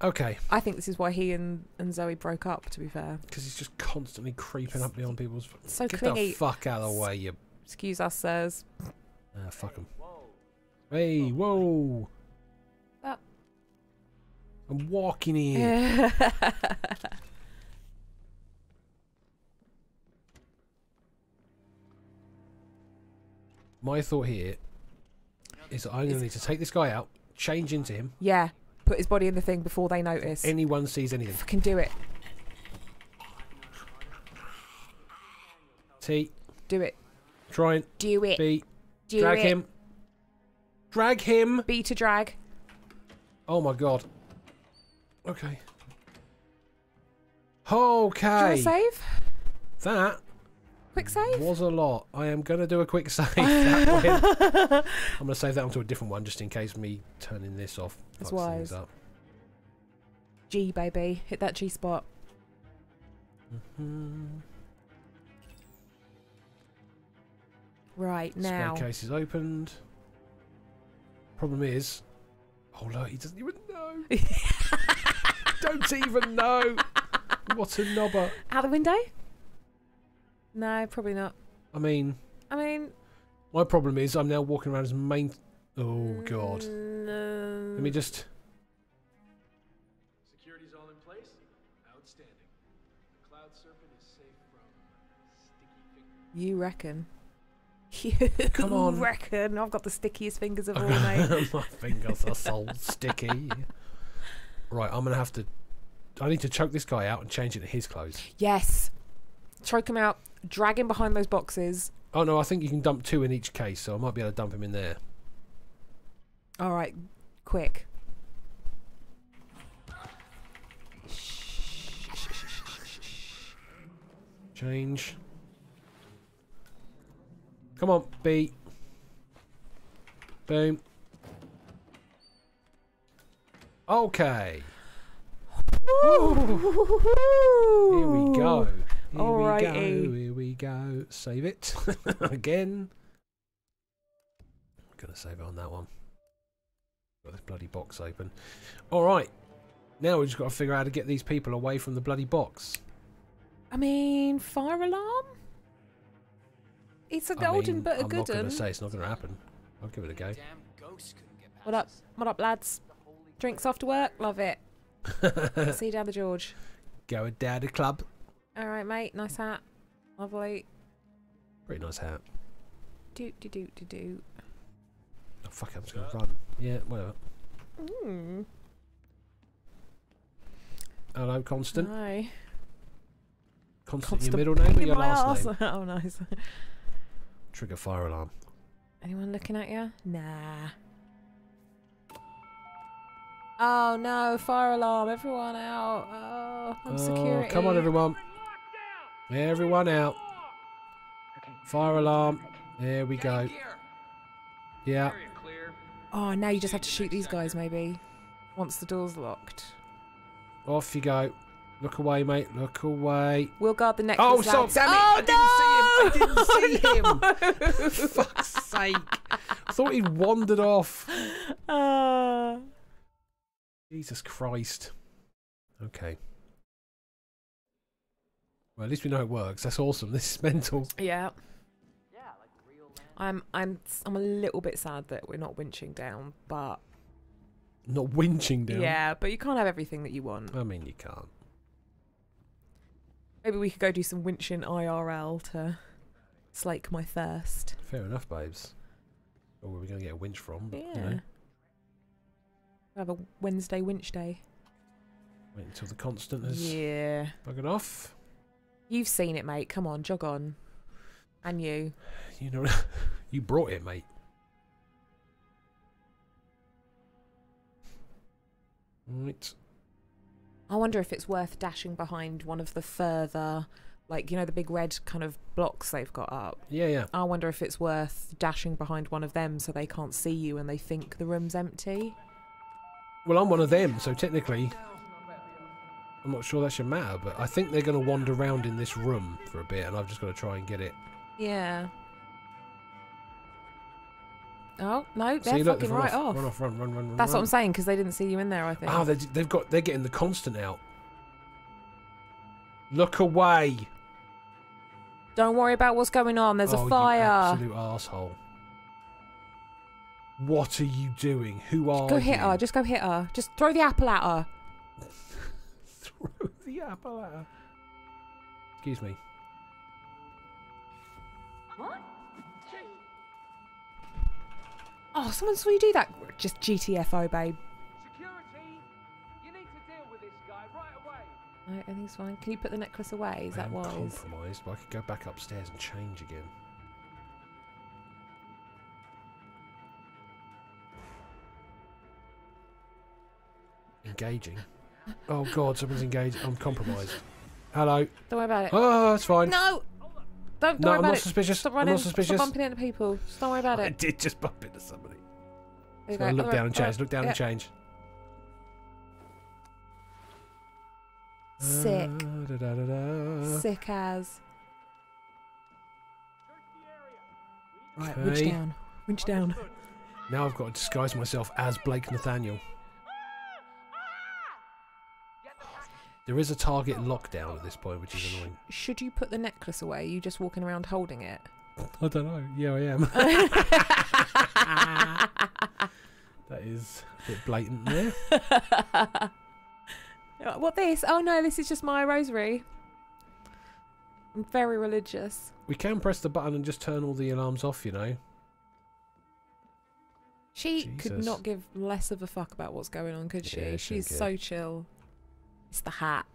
Okay, I think this is why he and, and Zoe broke up. To be fair, because he's just constantly creeping up beyond people's. so Get clingy. the fuck out of the way, you. Excuse us, sirs. Ah, fuck him. Hey, whoa! Uh. I'm walking here. My thought here is that I'm going to need to take this guy out, change into him. yeah, put his body in the thing before they notice. Anyone sees anything. Fucking do it. T. Do it. Try and Do it. B. Do Drag it. him. Drag him. B to drag. Oh my god. Okay. Okay. Do you want to save? That Quick save? was a lot. I am going to do a quick save. I'm going to save that onto a different one just in case me turning this off. That's things wise. up. G, baby. Hit that G spot. Right, now. Staircase is opened. Problem is, oh look, he doesn't even know. Don't even know. What a knobber. Out the window? No, probably not. I mean, I mean, my problem is I'm now walking around as main. Oh god. no. Let me just. Security's all in place? Outstanding. The Cloud Serpent is safe from sticky fingers. You reckon? You Come on. reckon? I've got the stickiest fingers of all, mate. My fingers are so sticky. Right, I'm gonna have to. I need to choke this guy out and change it to his clothes. yes. Choke him out. Drag him behind those boxes. Oh no, I think you can dump two in each case, so I might be able to dump him in there. All right, quick. Change. Come on, B. Boom. Okay. Here we go. Here we go. Alrighty. Here we go. Save it again. I'm gonna save it on that one. Got this bloody box open. All right. Now we just got to figure out how to get these people away from the bloody box. I mean, fire alarm? It's a golden mean, but a I'm good one. I'm not gonna say it's not going to happen. I'll give it a go. What up? What up, lads? Drinks after work? Love it. See you down the George. Go a daddy club. All right, mate. Nice hat. Lovely. Pretty nice hat. Do do do do do. Oh, fuck, I'm just going to run. Yeah, whatever. Mm. Hello, Constant. Hi. Constant, your middle name or your my last name? oh, nice. Trigger fire alarm. Anyone looking at you? Nah. Oh no! Fire alarm! Everyone out! Oh, I'm Oh, security. come on, everyone. Everyone out. Fire alarm. There we go. Yeah. Oh, now you just have to shoot these guys, maybe. Once the door's locked. Off you go. Look away, mate. Look away. We'll guard the next. Oh, so damn it! Oh, I didn't see him. I didn't see him. Fuck's sake! I thought he'd wandered off. Uh, Jesus Christ. Okay. Well, at least we know it works. That's awesome. This is mental. yeah. I'm I'm I'm a little bit sad that we're not winching down, but Not winching down. yeah, but you can't have everything that you want. I mean, you can't. Maybe we could go do some winching IRL to slake my thirst. Fair enough, babes. Or where are we going to get a winch from? But, Yeah. you know, Have a Wednesday winch day. wait until the constant has Yeah. buggered off. You've seen it, mate. Come on, jog on. And you. You know, you brought it, mate. Right. I wonder if it's worth dashing behind one of the further, like, you know, the big red kind of blocks they've got up. Yeah, yeah. I wonder if it's worth dashing behind one of them so they can't see you and they think the room's empty. Well, I'm one of them, so technically, I'm not sure that should matter, but I think they're going to wander around in this room for a bit, and I've just got to try and get it. Yeah. Oh, no, they're See, look, fucking right off. off. Run off, run, run, run, run. That's what. I'm saying, because they didn't see you in there, I think. Ah, they, they've got, they're getting the constant out. Look away. Don't worry about what's going on. There's oh, a fire. Absolute asshole. What are you doing? Who are Go you? hit her. Just go hit her. Just throw the apple at her. Excuse me. What? Oh, someone saw you do that. Just GTFO, babe. Security, you need to deal with this guy right away. Right, it's fine. Can you put the necklace away? Is I that wise? Compromised, but I could go back upstairs and change again. Engaging. Oh god, someone's engaged. I'm compromised. Hello. Don't worry about it. Oh, it's fine. No! Don't, don't No, worry I'm about not it. suspicious. Stop running. I'm not suspicious. Stop bumping into people. Just don't worry about it. I did just bump into somebody. There you So I go. look Alright, down and change. alright. Look down Yeah. and change. Sick. Uh, da, da, da, da. Sick as. Right, winch down. Winch down. Now I've got to disguise myself as Blake Nathaniel. There is a target lockdown at this point, which is annoying. Should you put the necklace away? Are you just walking around holding it? I don't know. Yeah, I am. that is a bit blatant there. Uh, what this? Oh no, this is just my rosary. I'm very religious. We can press the button and just turn all the alarms off, you know. She could not give less of a fuck about what's going on, could she? Yeah, She's so chill. It's the hat.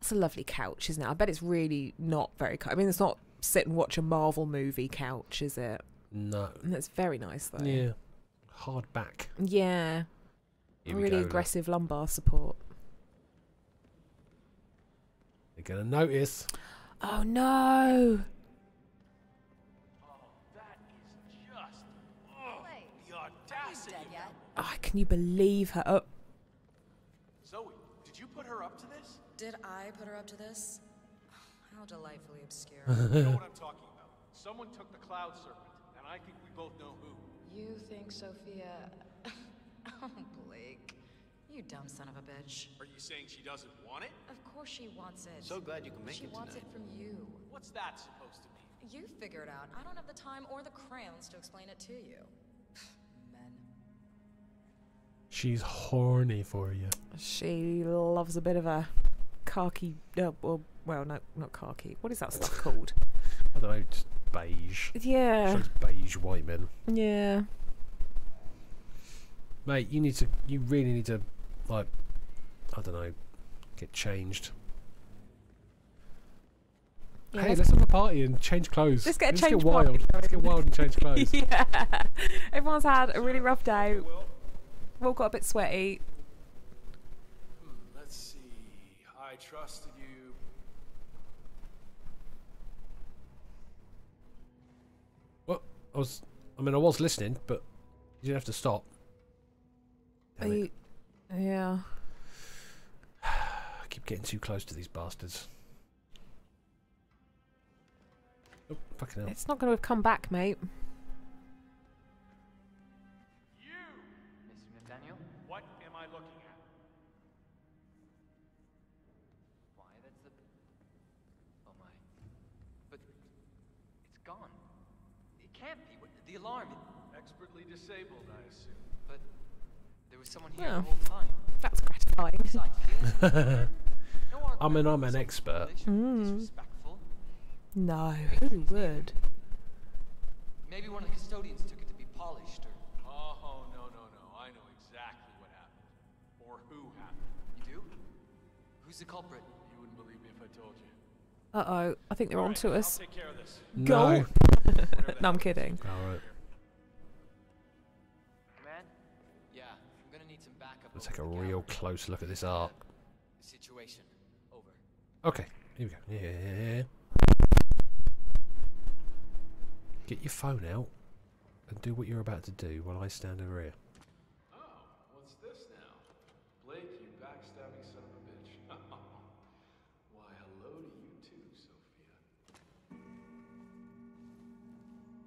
It's a lovely couch, isn't it? I bet it's really not very. Co- I mean, it's not sit and watch a Marvel movie couch, is it? No. That's very nice though. Yeah. Hard back. Yeah. Here really aggressive lumbar support. They're going to notice. Oh no! Oh, can you believe her? Oh, Zoe, did you put her up to this? Did I put her up to this? How delightfully obscure. you know what I'm talking about. Someone took the Cloud Serpent, and I think we both know who. You think Sophia. oh, Blake. You dumb son of a bitch. Are you saying she doesn't want it? Of course she wants it. So glad you can make she it She wants tonight. it from you. What's that supposed to mean? You figure it out. I don't have the time or the crayons to explain it to you. Men. She's horny for you. she loves a bit of a khaki. Uh, well, well, no, not khaki. What is that stuff called? I don't know, just beige. Yeah. Shows beige white men. Yeah. Mate, you need to, you really need to, like, I don't know, get changed. Yeah, hey, let's- let's have a party and change clothes. Let's get a let's change get wild. party Let's get wild and change clothes. yeah. Everyone's had a really rough day. We've all got a bit sweaty. Hmm, let's see. I trusted you. What? I was, I mean, I was listening, but you didn't have to stop. Are you? Yeah. I keep getting too close to these bastards. Oh, fucking hell. It's not going to have come back, mate. Disabled, I assume. But there was someone here Well, the whole time. That's gratifying. Besides, the alarm- no I mean, argument. I'm an expert. Mm. Disrespectful. No, who would? Maybe one of the custodians took it to be polished, or... Oh, no, no, no. I know exactly what happened. Or who happened. You do? Who's the culprit? You wouldn't believe me if I told you. Uh oh, I think they're All onto right, us. I'll take care of this. Go. No. no, I'm kidding. Alright. Man? Let's take a real close look at this art. Situation. Over. Okay, here we go. Yeah. Get your phone out and do what you're about to do while I stand over here. Oh, what's this now? Blake, you backstabbing son of a bitch. Why, hello to you too, Sophia.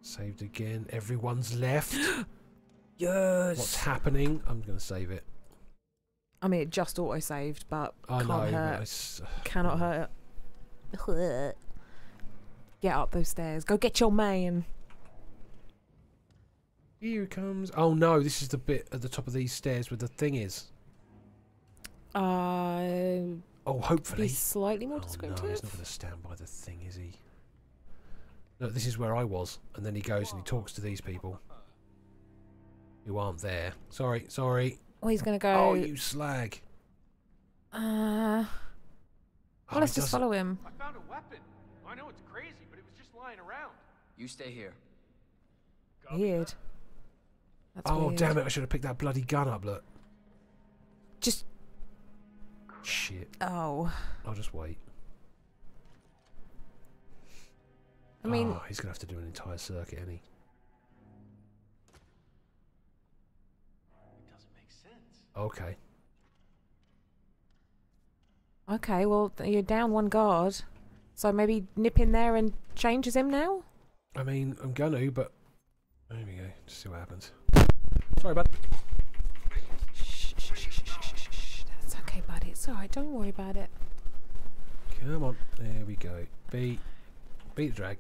Saved again. Everyone's left. Yes. What's happening? I'm going to save it. I mean, it just auto saved, but I can't know, but hurt. it's- Cannot hurt. Get up those stairs. Go get your man. Here comes. Oh no, this is the bit at the top of these stairs where the thing is. Uh, Oh, hopefully. be slightly more Oh no, he's not going to stand by the thing, is he? No, this is where I was, and then he goes and he talks to these people who aren't there. Sorry, sorry. Oh, he's gonna go. Oh, you slag. Uh, Oh, well, let's just follow him. I found a weapon. I know it's crazy, but it was just lying around. You stay here. Weird. That's oh weird. damn it! I should have picked that bloody gun up. Look. Just. Shit. Oh. I'll just wait. I mean, Oh, he's gonna have to do an entire circuit, any. Okay. okay, well, you're down one guard. So maybe nip in there and changes him now? I mean, I'm gonna, but there we go. Just see what happens. Sorry, bud. It's okay, buddy. It's alright. Don't worry about it. Come on. There we go. Beat. Beat the drag.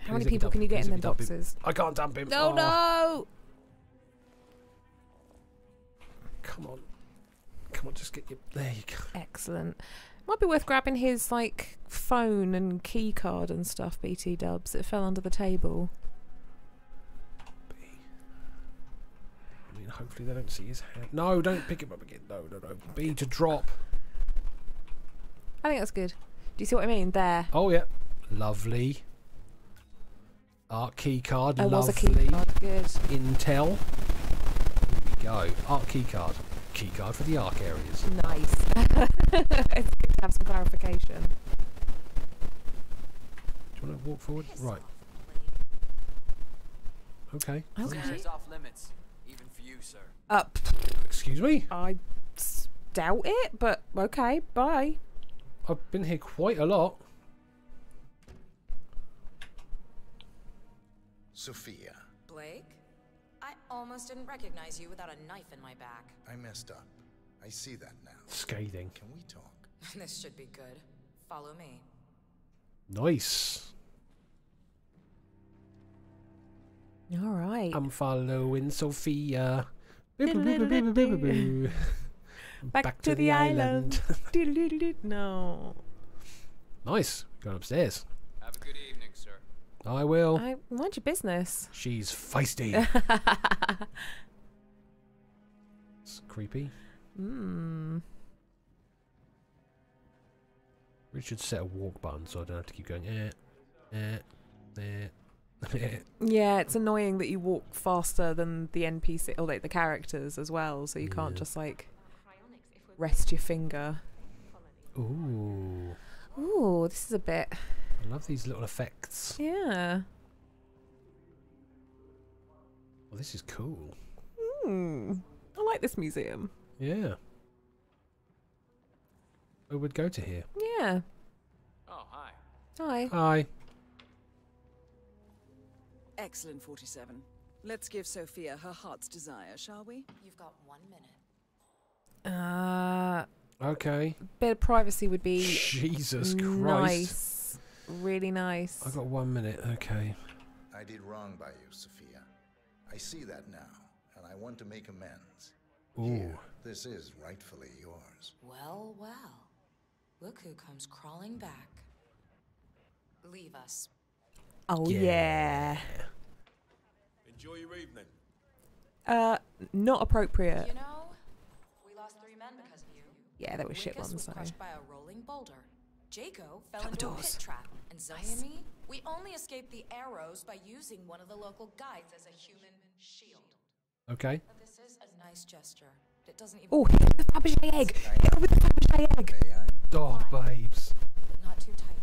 How many Please let me people can you get in let them me dump him. boxes? I can't dump him. No, Oh, no! Come on. Come on, just get your. There you go. Excellent. Might be worth grabbing his like phone and key card and stuff. BT Dubs. It fell under the table. I mean, hopefully they don't see his hand. No, don't pick him up again. No, no, no. B to drop. I think that's good. Do you see what I mean? There. Oh yeah, lovely. Art key card, There was lovely. a key card. Good. Intel. Here we go. Art key card. Key card for the Ark areas. Nice. it's good to have some clarification. Do you want to walk forward? Right. Okay. Okay. It's off limits, even for you, sir. Up. Excuse me. I doubt it, but okay. Bye. I've been here quite a lot. Sophia, Blake? I almost didn't recognize you without a knife in my back. I messed up. I see that now. Scathing. Can we talk? this should be good. Follow me. Nice. All right. I'm following Sophia. Boo. Back, to, the, island. Doodle-doodle-doo. no. Nice. Going upstairs. Have a good evening, sir. I will. I mind your business. She's feisty. it's creepy. Hmm. Richard set a walk button so I don't have to keep going. Eh, eh, eh, eh. Yeah, it's annoying that you walk faster than the NPC or like the characters as well, so you can't just like rest your finger. Ooh. Ooh, this is a bit. I love these little effects. Yeah. Well, this is cool. Hmm. I like this museum. Yeah. Who would go to here? Yeah. Oh, hi. Hi. Hi. Excellent, 47. Let's give Sophia her heart's desire, shall we? You've got one minute. Uh, Okay. bit of privacy would be Jesus Christ. Nice. Really nice. I've got one minute. Okay. I did wrong by you, Sophia. I see that now, and I want to make amends. Ooh. Here, this is rightfully yours. Well, well. Look who comes crawling back. Leave us. Oh yeah. Enjoy your evening. Uh, not appropriate. You know, we lost three men because of you. Yeah, they were shit Lucas ones was though. crushed by a rolling boulder. Jaco fell Shut into a pit trap. And Zoe and me, we only escaped the arrows by using one of the local guides as a human shield. Okay. But this is a nice gesture. It doesn't even. Oh, hit her with the Fabergé egg. Hit her with the Fabergé egg. Dog babes. But not too tight.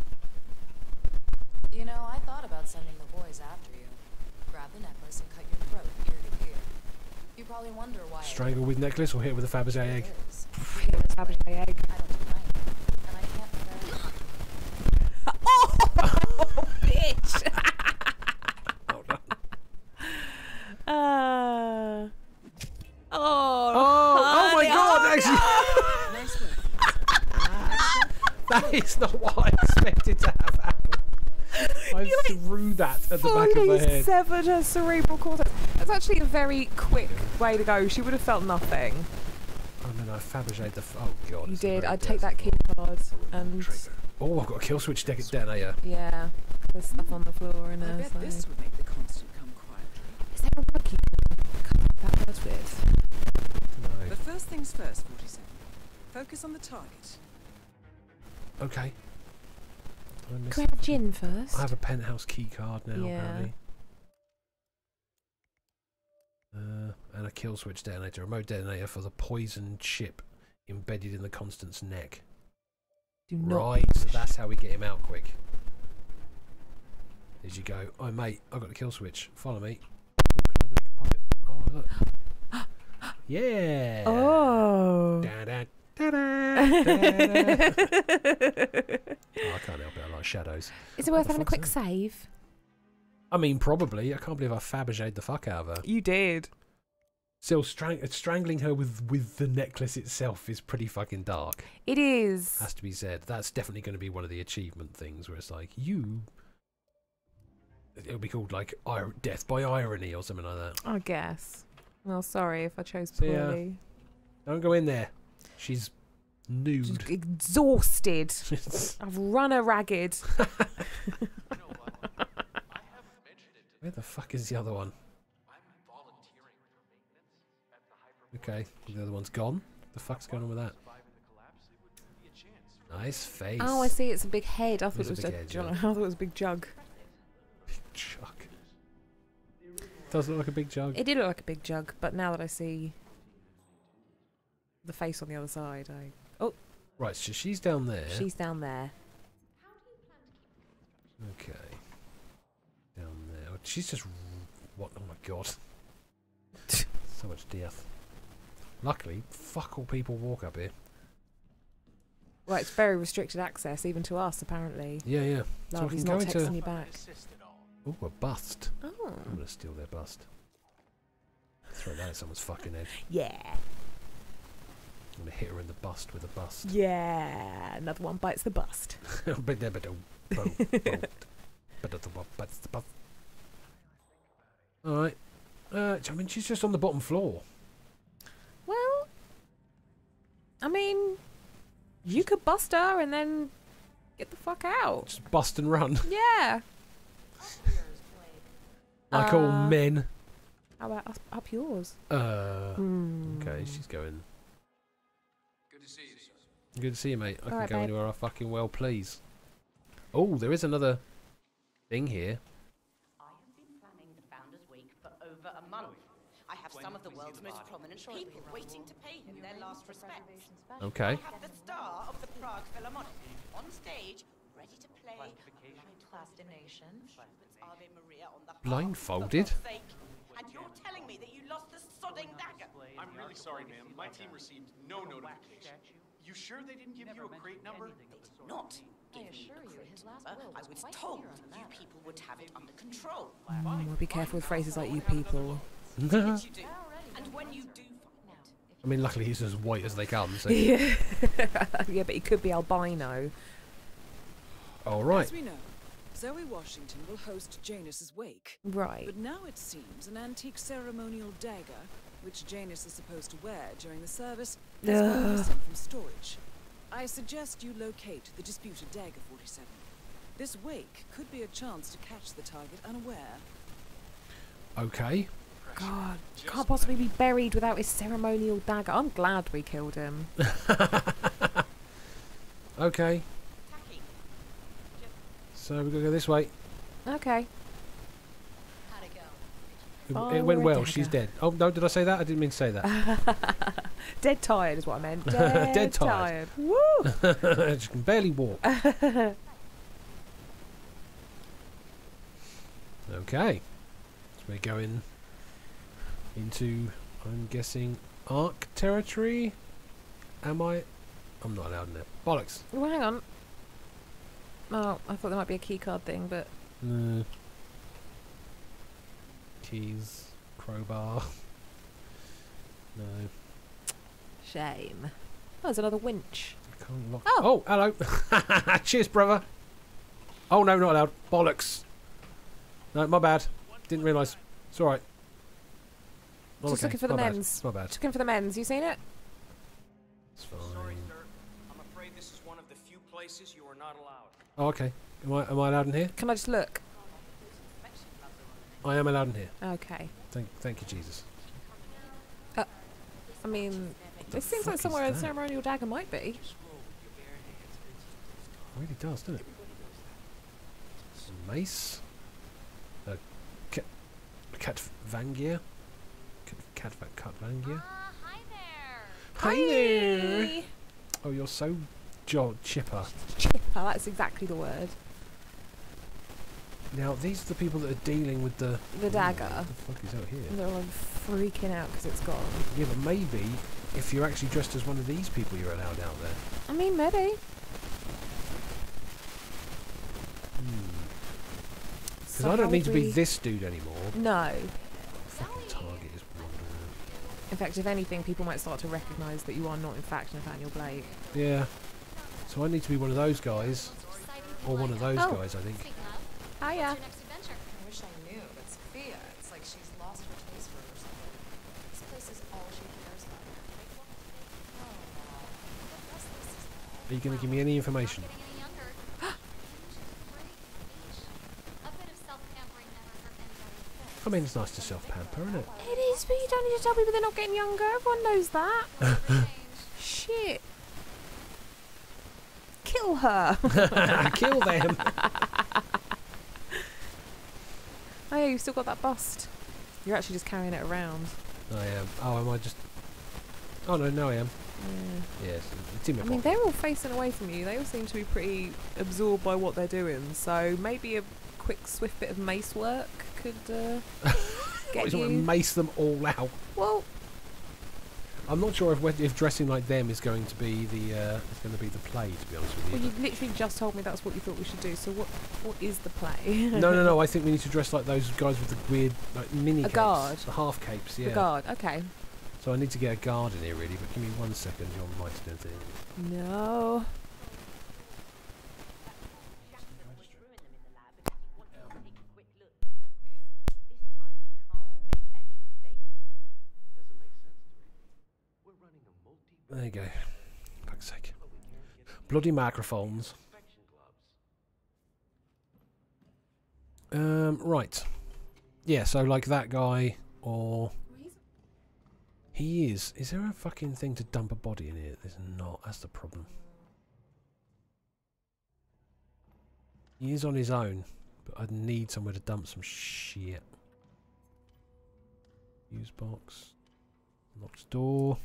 You know, I thought about sending the boys after you. Grab the necklace and cut your throat ear to ear. You probably wonder why. Strangle with necklace or hit with a Fabergé egg? Hit with the Fabergé egg. I don't deny it. And I can't prevent Oh, bitch. Uh, oh, Oh, oh my god, oh, actually. That is not what I expected to have happen. I threw that at the back of her head. severed her cerebral cortex. That's actually a very quick way to go. She would have felt nothing. Oh no, no, I Fabergé the. F- oh god. You did. I'd take that key card and Oh, I've got a kill switch de- detonator. yeah, there's stuff on the floor and I there. bet this would make the constant come quietly. Is there a rug you can cover that word with? No. But first things first, 47. Focus on the target. Okay. I missed Can we have gin first? I have a penthouse key card now, Yeah. apparently. Uh, and a kill switch detonator, a remote detonator for the poison chip embedded in the Constant's neck. Do not Right, so that's how we get him out quick. As you go, oh mate, I've got the kill switch. Follow me. Oh, can I make a pipe? Oh look. yeah. Oh. Da-da, da-da, da-da. oh, I can't help it. I like shadows. Is it What worth having a quick that? save? I mean, probably. I can't believe I Fabergé the fuck out of her. You did. Still, strang- strangling her with with the necklace itself is pretty fucking dark. It is. Has to be said. That's definitely going to be one of the achievement things where it's like you. It'll be called like ir- death by irony or something like that. I guess. Well, sorry if I chose So, yeah. poorly. Don't go in there. She's nude. Just exhausted. I've run her ragged. Where the fuck is the other one? Okay, the other one's gone. The fuck's going on with that? Nice face. Oh, I see. It's a big head. I thought It's it was a, head, jug. yeah. I thought it was a big jug. Chuck. Does look like a big jug. It did look like a big jug, but now that I see the face on the other side, I oh, Right, so she's down there. she's down there. Okay. Down there. Oh, She's just. What? Oh my god. so much death. Luckily, fuck all people walk up here. Right, it's very restricted access, even to us, apparently. Yeah, yeah. So I Love, can he's not into. texting you back. Ooh, a bust. Oh. I'm gonna steal their bust. Throw that at someone's fucking head. Yeah. I'm gonna hit her in the bust with a bust. Yeah. Another one bites the bust. But there, but don't- boom, boom. But the one bites the bust. All right. Uh, I mean, she's just on the bottom floor. Well, I mean, you could bust her and then get the fuck out. Just bust and run, Yeah. Like all Uh, men. How about up, up yours? Uh, Hmm. okay, she's going. Good to see you, sir. Good to see you, mate. I can Alright, go babe. anywhere I fucking well please. Oh, there is another thing here. I have been planning the Founders Week for over a month. I have some of the world's most prominent people waiting to pay him their last respects. Okay. I have the star of the Prague Philharmonic on stage, ready to play Class Ave Maria on the Blindfolded? for God's sake. And you're telling me that you lost the sodding dagger? I'm really sorry, ma'am. My team received no notification. You sure they didn't give you a crate number? They did Not give me a crate number. I was told you people would have it under control. Mm, well, be careful with phrases like you people. And when you do I mean, luckily he's as white as they come. So. yeah. yeah, but he could be albino. All right. As we know, Zoe Washington will host Janus's wake. Right. But now it seems an antique ceremonial dagger, which Janus is supposed to wear during the service, has Ugh. been missing from storage. I suggest you locate the disputed dagger 47. This wake could be a chance to catch the target unaware. Okay. God, can't possibly be buried without his ceremonial dagger. I'm glad we killed him. Okay. So we're gonna go this way. Okay. It, Fire it oh, went a well. She's dead. Oh no, did I say that? I didn't mean to say that. Dead tired is what I meant. Dead, Dead tired. Woo! she can barely walk. Okay. So we're going into, I'm guessing, Ark territory. Am I? I'm not allowed in there. Bollocks. well, hang on. Oh, I thought there might be a keycard thing, but No. keys, crowbar. No, shame. Oh, there's another winch. I can't lock. Oh. Oh, hello. Cheers, brother. Oh no, not allowed. Bollocks. No, my bad. Didn't realise. It's all right. Oh, Just okay, looking for eh? the my bad, men's. My bad. Just looking for the men's. You seen it? It's fine. I'm afraid this is one of the few places you are not allowed. Oh, okay. Am I am I allowed in here? Can I just look? I am allowed in here. Okay. Thank thank you, Jesus. Uh, I mean, this seems like somewhere a ceremonial dagger might be. It really does, doesn't it? Some mace. A cat, cat vangier. Cat, Catvac Cutlangia. hi there. Hi there. Oh, you're so jo- chipper. Chipper, that's exactly the word. Now, these are the people that are dealing with the... The dagger. What the fuck is out here? They're all freaking out because it's gone. Yeah, but maybe if you're actually dressed as one of these people, you're allowed out there. I mean, maybe. Hmm. Because So I don't need to be this dude anymore. No. Fucking target is wandering In fact, if anything, people might start to recognise that you are not, in fact, Nathaniel Blake. Yeah. So I need to be one of those guys. Or one of those Oh. guys, I think. Hiya. I wish I knew, but Sophia, it's like she's lost her taste for it or something. This place is all she cares about. Oh no. What does this is Are you going to give me any information? I mean, it's nice to self-pamper, isn't it? It is, but you don't need to tell people they're not getting younger. Everyone knows that. Shit. Kill her. Kill them. Oh yeah, you've still got that bust. You're actually just carrying it around. I am. Oh, am I just... Oh, no, no, I am. Yeah. Yes, it's in my I mean, they're all facing away from you. They all seem to be pretty absorbed by what they're doing. So maybe a quick, swift bit of mace work could uh, What, get you want to mace them all out? Well, I'm not sure if if dressing like them is going to be the uh, is going to be the play. To be honest with you. well, you literally just told me that's what you thought we should do. So what? What is the play? no, no, no. I think we need to dress like those guys with the weird like mini A capes, guard? the half capes. Yeah. The guard. Okay. So I need to get a guard in here, really. But give me one second. You're right to do. No. There you go. Fuck's sake. Bloody microphones. Um, right. Yeah, so like that guy, or... He is. Is there a fucking thing to dump a body in here? There's not. That's the problem. He is on his own, but I'd need somewhere to dump some shit. Use box. Locked door.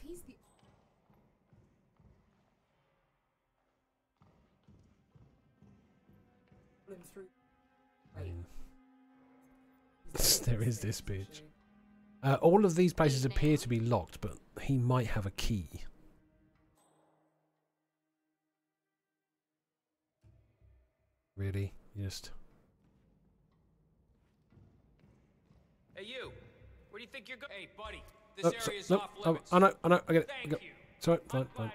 there is this bitch. Uh, all of these places appear to be locked, but he might have a key. Really? Just. Hey, you. Where do you think you're going? Hey, buddy. This Oh, area so- is no, off oh, limits. I know, I know, I get it. I Thank got- you. Sorry, fine, fine.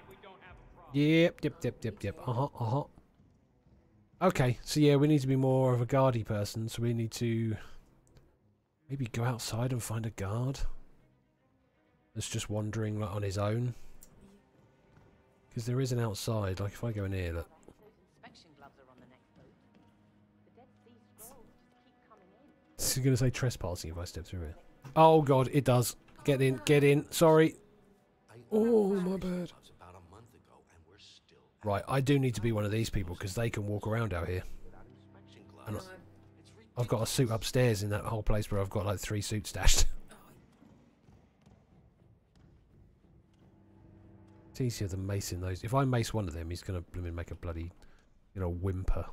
Yep, yep, yep, yep, yep. Uh huh, uh huh. Okay, so yeah, we need to be more of a guardy person, so we need to maybe go outside and find a guard that's just wandering like, on his own. Because there is an outside, like if I go in here, look. This is going to say trespassing if I step through it. Oh god, it does. Get in, get in. Sorry. Oh, my bad. Right, I do need to be one of these people because they can walk around out here. And I've got a suit upstairs in that whole place where I've got like three suits stashed. it's easier than macing those. If I mace one of them, he's going to make a bloody, you know, whimper.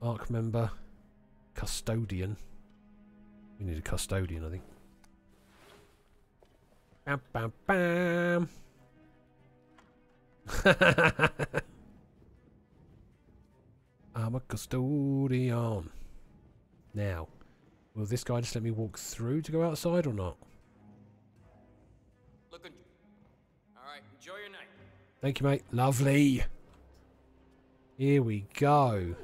Ark member. Custodian. We need a custodian, I think. Bam, bam, bam. Ah, I'm a custodian. Now, will this guy just let me walk through to go outside or not? Looking. All right. Enjoy your night. Thank you, mate. Lovely. Here we go.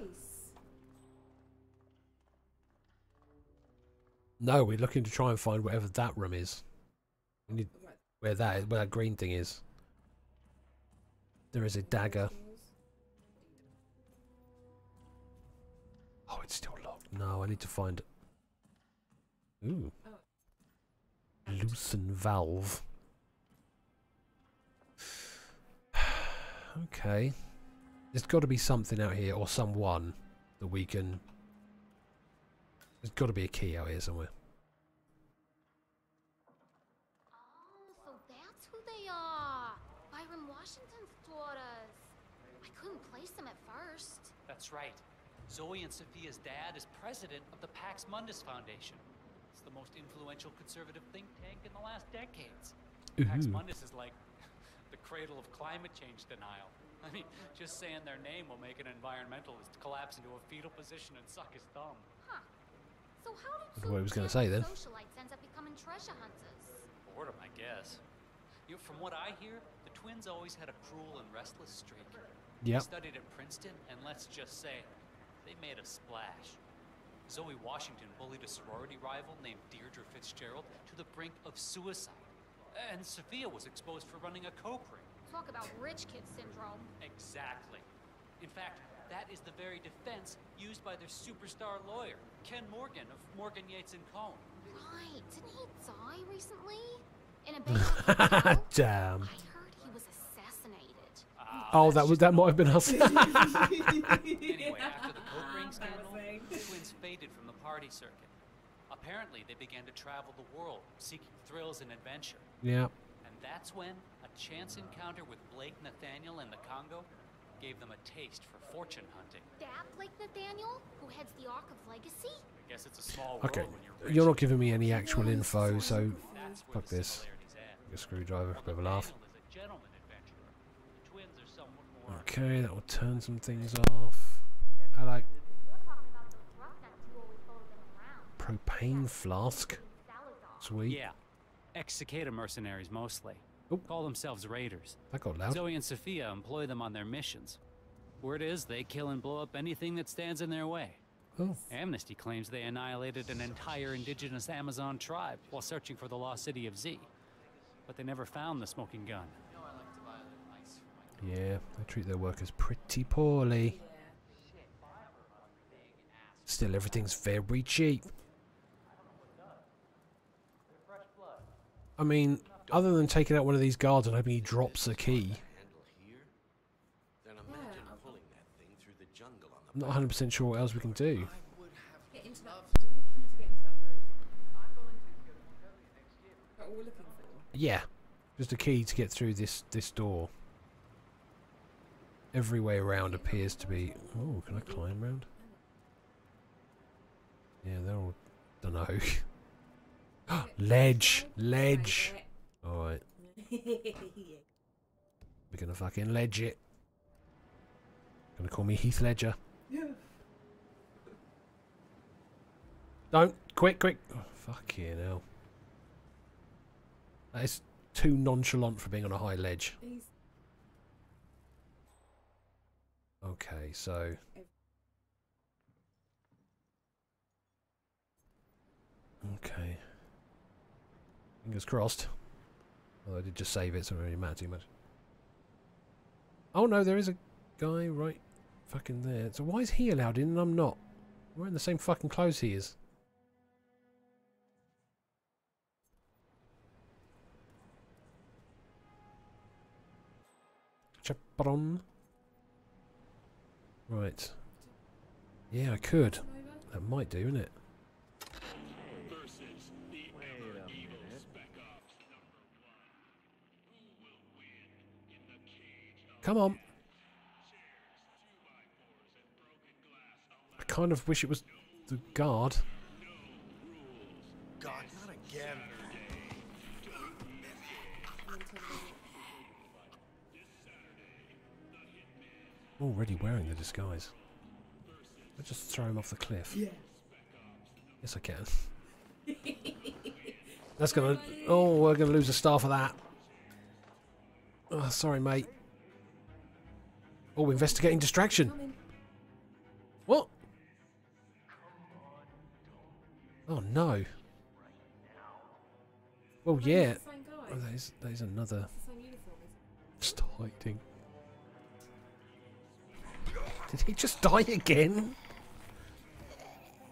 No, we're looking to try and find whatever that room is. We need where that is, where that green thing is. There is a dagger. Oh, it's still locked. No, I need to find... Ooh. Oh. Loosen valve. okay. There's got to be something out here, or someone, that we can... There's got to be a key out here somewhere. That's right. Zoe and Sophia's dad is president of the Pax Mundus Foundation. It's the most influential conservative think tank in the last decades. Pax Ooh. Mundus is like the cradle of climate change denial. I mean, just saying their name will make an environmentalist collapse into a fetal position and suck his thumb. Huh. So how did That's what I was gonna say then. socialites end up becoming treasure hunters? Boredom, I guess. You know, from what I hear, the twins always had a cruel and restless streak. Yep. They studied at Princeton, and let's just say, they made a splash. Zoe Washington bullied a sorority rival named Deirdre Fitzgerald to the brink of suicide. And Sophia was exposed for running a coke ring. Talk about rich kid syndrome. Exactly. In fact, that is the very defense used by their superstar lawyer, Ken Morgan of Morgan Yates and Cohn. Right. Didn't he die recently? In a big Damn. I heard he was assassinated. Ah, oh, that was that might have been us. anyway, after the coke ring scandal, the twins faded from the party circuit. Apparently, they began to travel the world, seeking thrills and adventure. yeah. And that's when a chance encounter with Blake Nathaniel in the Congo gave them a taste for fortune hunting. That Blake Nathaniel, who heads the Ark of Legacy? I guess it's a small world Okay. when you're You're not giving me any actual info, so fuck this. similarities end. A screwdriver. Bit of a laugh. Is a gentleman adventurer. The twins are somewhat more Okay, that will turn some things off. Hello. Propane flask. Sweet. Yeah. Ex-cicada mercenaries mostly. Call themselves raiders. That got loud. Zoe and Sophia employ them on their missions. Word is they kill and blow up anything that stands in their way. Oh. Amnesty claims they annihilated an entire indigenous Amazon tribe while searching for the lost city of Z. But they never found the smoking gun. Yeah, they treat their workers pretty poorly. Still, everything's very cheap. I mean, other than taking out one of these guards and hoping he drops a key, I'm not 100% sure what else we can do. Yeah, just a key to get through this this door. Every way around appears to be. Oh, can I climb round? Yeah, they're all. Don't know. ledge, ledge. All right, we're gonna fucking ledge it. Gonna call me Heath Ledger. Yeah. Don't quick, quick. Oh, fucking hell. That is too nonchalant for being on a high ledge. Okay, so. Okay. Fingers crossed. Although I did just save it, so it doesn't really matter too much. Oh no, there is a guy right fucking there. So why is he allowed in and I'm not? We're in the same fucking clothes he is. Chaperon. Right. Yeah, I could. That might do, innit? Come on. I kind of wish it was the guard. God, not again. Already wearing the disguise. I'll just throw him off the cliff. Yeah. Yes, I can. That's gonna. Oh, we're gonna lose a star for that. Oh, sorry, mate. Oh, investigating distraction. What? Oh no. Well, yeah. the same guy. Oh, there's there's another. Just hiding. Did he just die again?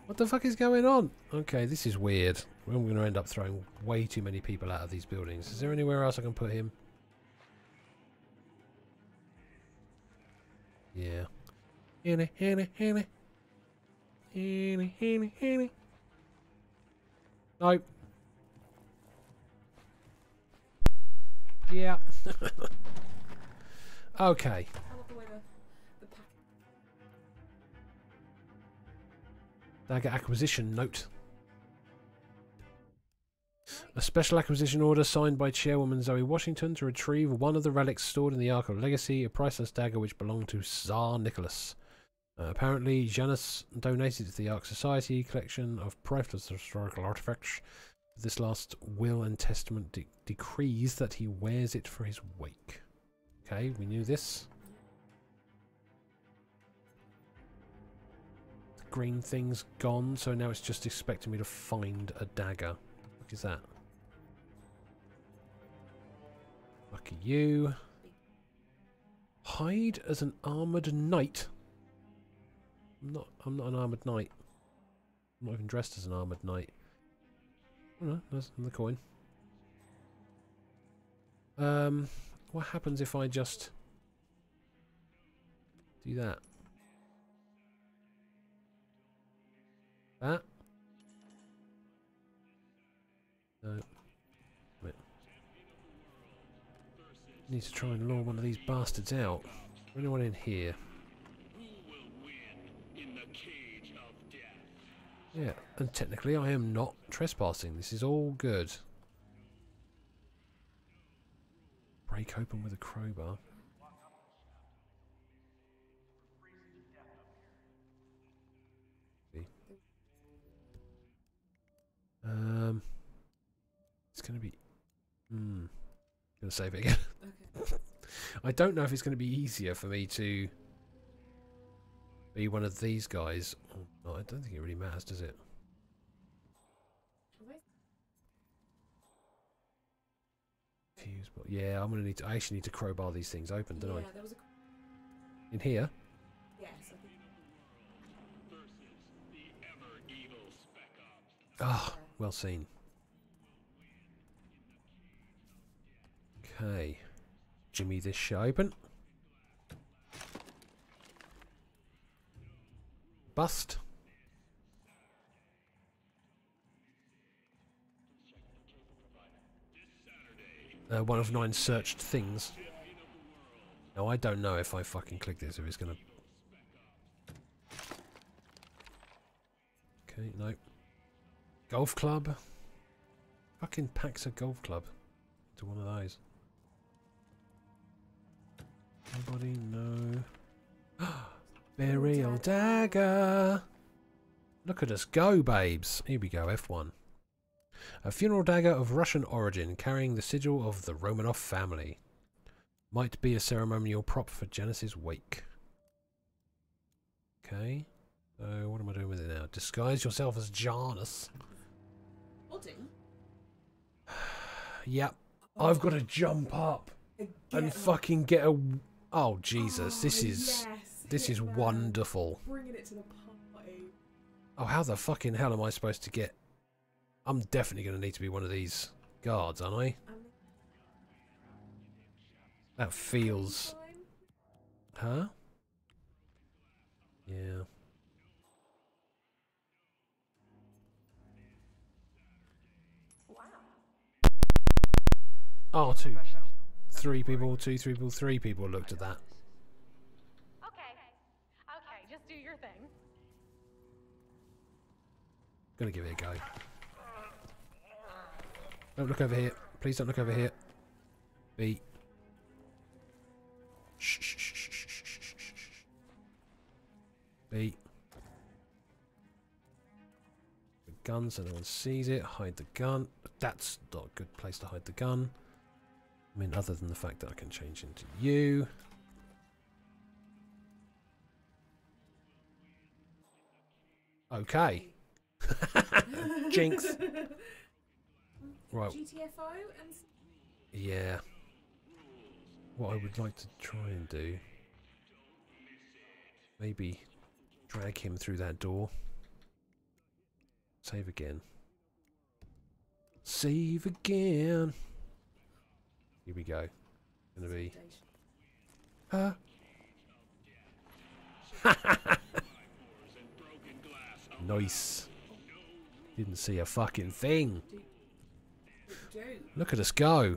What the fuck is going on? Okay, this is weird. I'm going to end up throwing way too many people out of these buildings. Is there anywhere else I can put him? Yeah. Henny, henny, henny. Henny, henny, henny. Nope. Yeah. okay. I acquisition note. A special acquisition order signed by Chairwoman Zoe Washington to retrieve one of the relics stored in the Ark of Legacy, a priceless dagger which belonged to Tsar Nicholas. Uh, apparently, Janus donated to the Ark Society collection of priceless historical artifacts. This last will and testament de decrees that he wears it for his wake. Okay, we knew this. The green thing's gone, so now it's just expecting me to find a dagger. What is that? Lucky you. Hide as an armoured knight. I'm not I'm not an armoured knight. I'm not even dressed as an armoured knight. Oh no, that's the coin. Um what happens if I just do that? That? No. Wait. Need to try and lure one of these bastards out. Anyone in here? Yeah, and technically I am not trespassing. This is all good. Break open with a crowbar. Um, going to be. Hmm. Gonna save it again. Okay. I don't know if it's going to be easier for me to be one of these guys. Oh, I don't think it really matters, does it? Fuse, but yeah, I'm gonna need to. I actually need to crowbar these things open, don't yeah, I? There was a... In here. Yes. Ah, oh, well seen. Okay, Jimmy, this shit open. Bust. Uh, one of nine searched things. Now I don't know if I fucking click this if it's gonna. Okay, no. Golf club. Fucking packs a golf club. To one of those. Nobody, know. Burial dagger. Look at us go, babes. Here we go, F1. A funeral dagger of Russian origin carrying the sigil of the Romanov family. Might be a ceremonial prop for Janus's wake. Okay. So what am I doing with it now? Disguise yourself as Janus. Body? yep. I've got to jump up and fucking get a... Oh, Jesus. Oh, this is... yes, this hit is wonderful. Bringing it to the party. Oh, how the fucking hell am I supposed to get... I'm definitely going to need to be one of these guards, aren't I? That feels... Huh? Yeah. Oh, two three people, two, three people, three people looked at that. Okay. Okay, just do your thing. Gonna give it a go. Don't look over here. Please don't look over here. B. Shh, shh, shh, shh, shh, shh. B. The gun so no one sees it. Hide the gun. That's not a good place to hide the gun. I mean, other than the fact that I can change into you. Okay. Jinx. Right. GTFO and Yeah. What I would like to try and do. Maybe drag him through that door. Save again. Save again. Here we go. Gonna be. Huh? nice. Didn't see a fucking thing. Look at us go.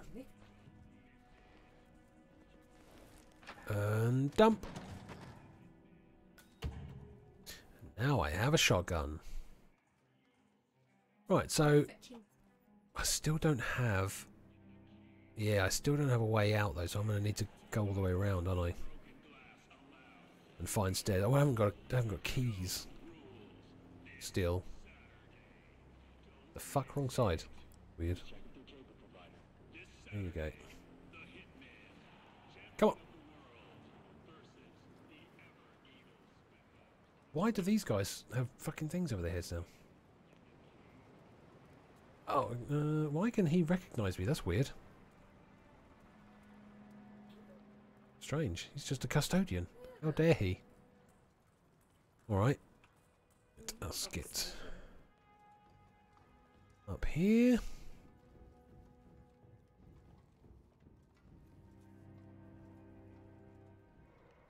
And dump. Now I have a shotgun. Right, so I still don't have. Yeah, I still don't have a way out though, so I'm going to need to go all the way around, aren't I? And find stairs. Oh, I haven't got. I haven't got keys. Still. The fuck, wrong side. Weird. There you go. Come on. Why do these guys have fucking things over their heads now? Oh, uh, why can he recognise me? That's weird. Strange. He's just a custodian. How dare he? Alright. Let us get up here.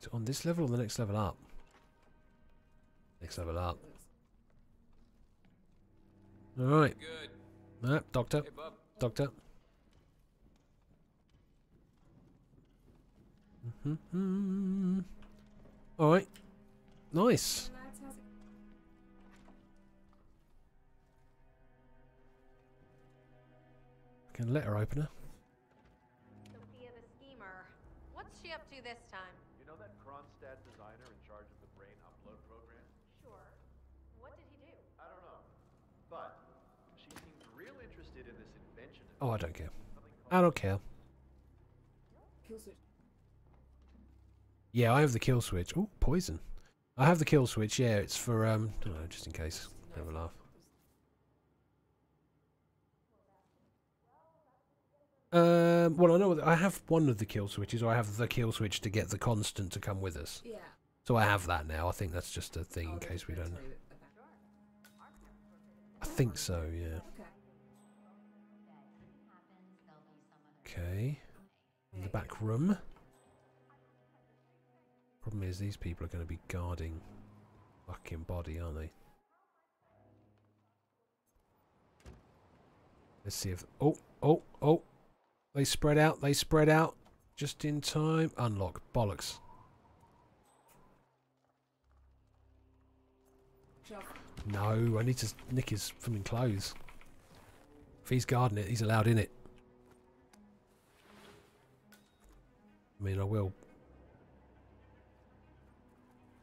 So on this level or the next level up? Next level up. Alright. Good. Ah, doctor. Hey, bub. Doctor. Mm-hmm. Alright. Nice. Can letter opener. Sophia the schemer. What's she up to this time? You know that Kronstadt designer in charge of the brain upload program? Sure. What did he do? I don't know. But she seemed real interested in this invention. Oh, I don't care. I don't care. Kill switch. Yeah, I have the kill switch. Oh, poison. I have the kill switch. Yeah, it's for um, I don't know, just in case. Have a laugh. Um, well, I know that I have one of the kill switches, or I have the kill switch to get the constant to come with us. Yeah. So I have that now. I think that's just a thing in case we don't. I think so. Yeah. Okay. In the back room. Problem is, these people are going to be guarding fucking body, aren't they? Let's see if. Oh, oh, oh! They spread out. They spread out just in time. Unlock bollocks. No, I need to nick his fucking clothes. If he's guarding it, he's allowed in it. I mean, I will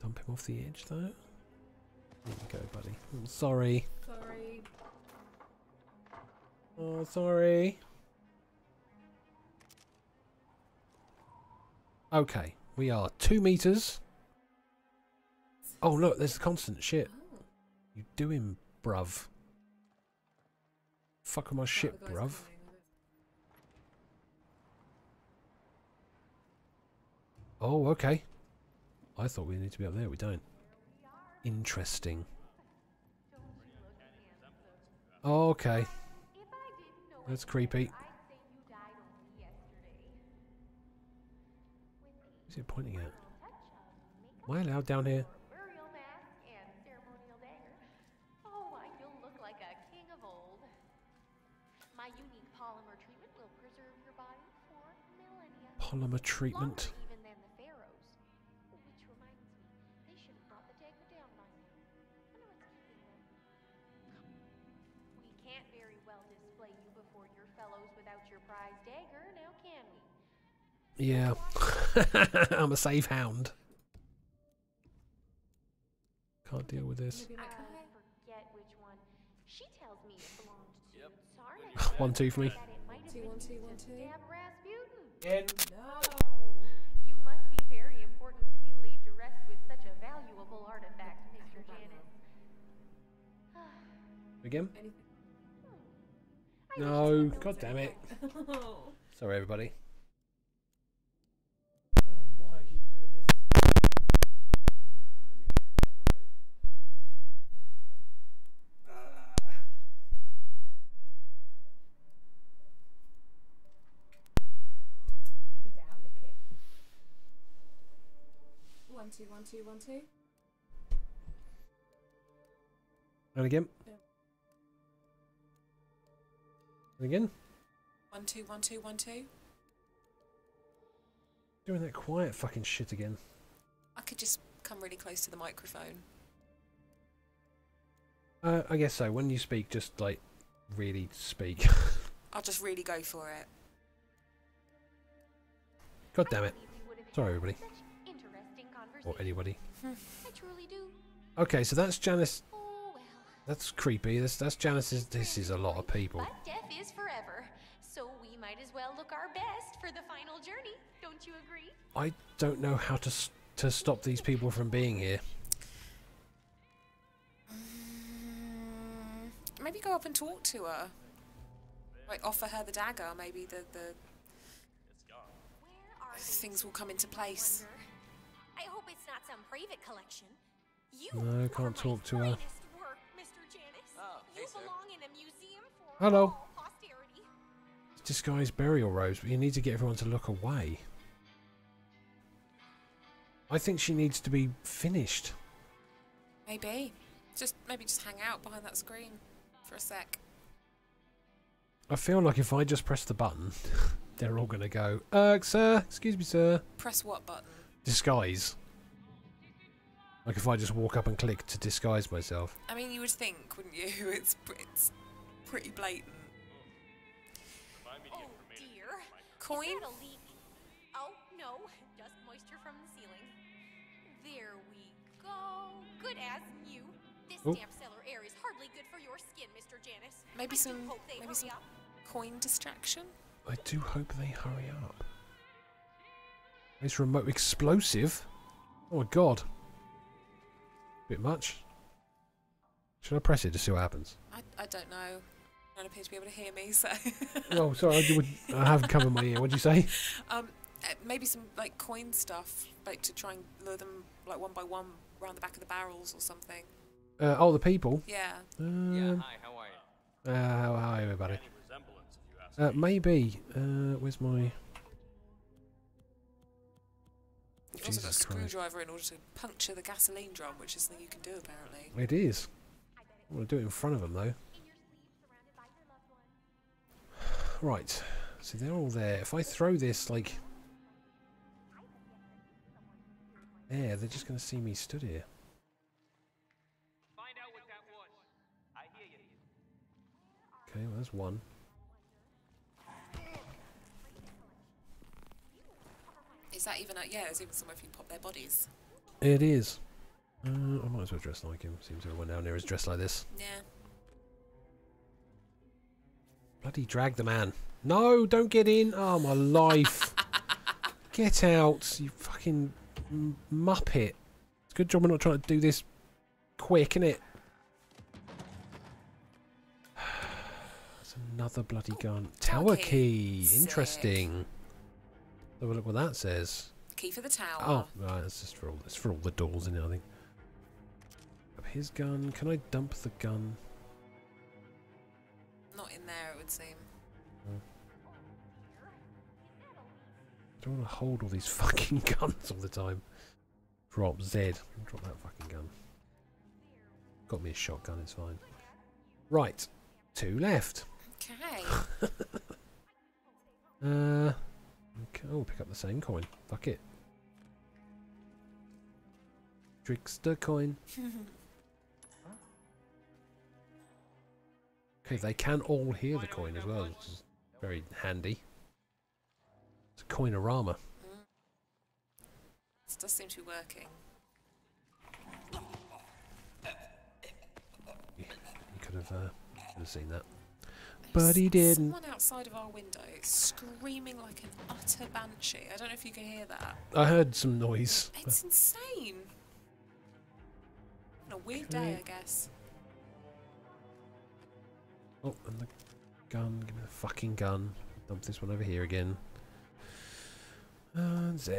dump him off the edge, though. There you go, buddy. I'm sorry. Sorry. Oh, sorry. Okay, we are two meters. Oh, look, there's the constant shit. You doing, bruv? Fuck with my shit, bruv. Oh, okay. I thought we need to be up there. We don't. Interesting. Okay. That's creepy. Who's it pointing at? Am I allowed down here? Burial mask Yeah. I'm a safe hound. Can't deal with this. I one. She tells me it belonged to Tsarnagar. One, two for me. That it might have Two, been one, two, used one, to two. stab Rasputin. Again. No. You must be very important to be laid to rest with such a valuable artifact, Mr. Janus. Again? No, god damn it. Sorry, everybody. If in doubt, lick it. One, two, one, two, one, two. And again. Yeah. And again. One, two, one, two, one, two. Doing that quiet fucking shit again. I could just come really close to the microphone. Uh, I guess so. When you speak, just like really speak. I'll just really go for it. God damn it. Sorry, everybody. Interesting Or anybody. I truly do. Okay, so that's Janice. Oh, that's creepy. That's that's Janice's. This is a lot of people. But death is forever, so we might as well look our best for the final journey. Don't you agree? I don't know how to to stop these people from being here. Mm, maybe go up and talk to her. Like offer her the dagger. Maybe the the things will come into place. I hope it's not some private collection. You No, can't talk to her. work, Mr. Janus. you belong in a museum for Hello. all posterity. Disguised burial robes, but you need to get everyone to look away. I think she needs to be finished. Maybe. Just maybe just hang out behind that screen for a sec. I feel like if I just press the button, they're all going to go, uh, sir, excuse me, sir. Press what button? Disguise. Like if I just walk up and click to disguise myself. I mean, you would think, wouldn't you? It's it's pretty blatant. Oh dear. Coin? Is that a leak? Oh no, just moisture from the ceiling. There we go. Good as new. This Oh. damp cellar air is hardly good for your skin, Mr. Janus. Maybe I some hope they maybe hurry some up. coin distraction. I do hope they hurry up. This remote explosive? Oh my god. A bit much. Should I press it to see what happens? I, I don't know. I don't appear to be able to hear me, so. oh, sorry, I, would, I have covered my ear. What'd you say? um, uh, maybe some like coin stuff, like to try and lure them like one by one around the back of the barrels or something. Uh, oh, the people? Yeah. Um, Hi, how are you? Uh, how how are you, everybody? Any resemblance, if you ask Uh, maybe. Uh, where's my... You've also got a Jesus Christ. screwdriver in order to puncture the gasoline drum, which is something you can do apparently. It is. I want to do it in front of them, though. Right. So they're all there. If I throw this, like... There, they're just going to see me stood here. Find out what that was. I hear you. Okay, well, there's one. Even yeah? There's even somewhere for you pop their bodies. It is. Uh, I might as well dress like him. Seems everyone down here is dressed like this. Yeah. Bloody drag the man. No, don't get in. Oh, my life. get out, you fucking muppet. It's a good job we're not trying to do this quick, isn't it? That's another bloody gun. Tower key. Sick. Interesting. Have a look what that says. Key for the tower. Oh, right. That's just for all. It's for all the doors in it, I think. Grab His gun. Can I dump the gun? Not in there, it would seem. I don't want to hold all these fucking guns all the time. Drop Z. Drop that fucking gun. Got me a shotgun, it's fine. Right. Two left. Okay. Uh. Okay. Oh, pick up the same coin. Fuck it. Trickster coin. Okay, they can all hear the coin as well, which is very handy. It's a coinorama. this does seem to be working. You could have, uh, could have seen that. But he didn't. Someone outside of our window screaming like an utter banshee. I don't know if you can hear that. I heard some noise. It's insane. On a weird day, Okay. I guess. Oh, and the gun. Give me the fucking gun. Dump this one over here again. And Z.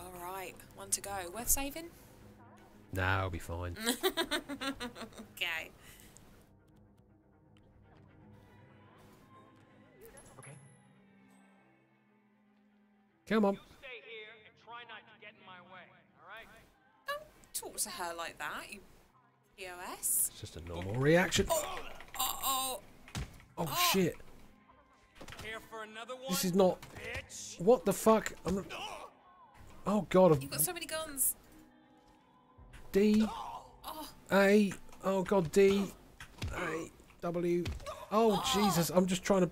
All right, one to go. Worth saving? Nah, I'll be fine. okay. Okay. In my way, alright? Talk to her like that, you POS. It's just a normal reaction. Oh, oh, Oh shit. Here for another one? This is not. Bitch. What the fuck? I'm. Oh god. You've got so many guns. D Oh, A Oh god, D. A. W. Oh Jesus, I'm just trying to...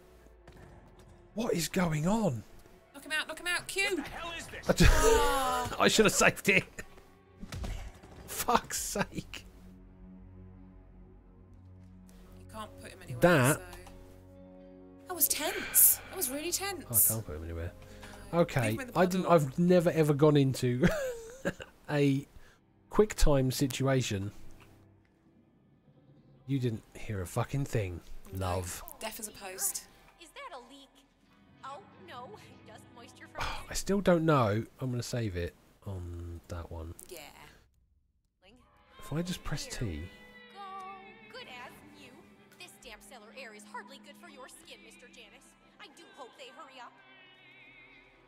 What is going on? Knock him out, knock him out, Q! I, I should have saved it. Fuck's sake. You can't put him anywhere. That- So. That was tense. That was really tense. I can't put him anywhere. Okay, him I didn't. I've never ever gone into a quick time situation. You didn't hear a fucking thing, love. Deaf as a post. Moisture I still don't know. I'm gonna save it on that one. Yeah. If I just press T, Go. Good as new. This damp cellar air is hardly good for your skin, Mr. Janus. I do hope they hurry up.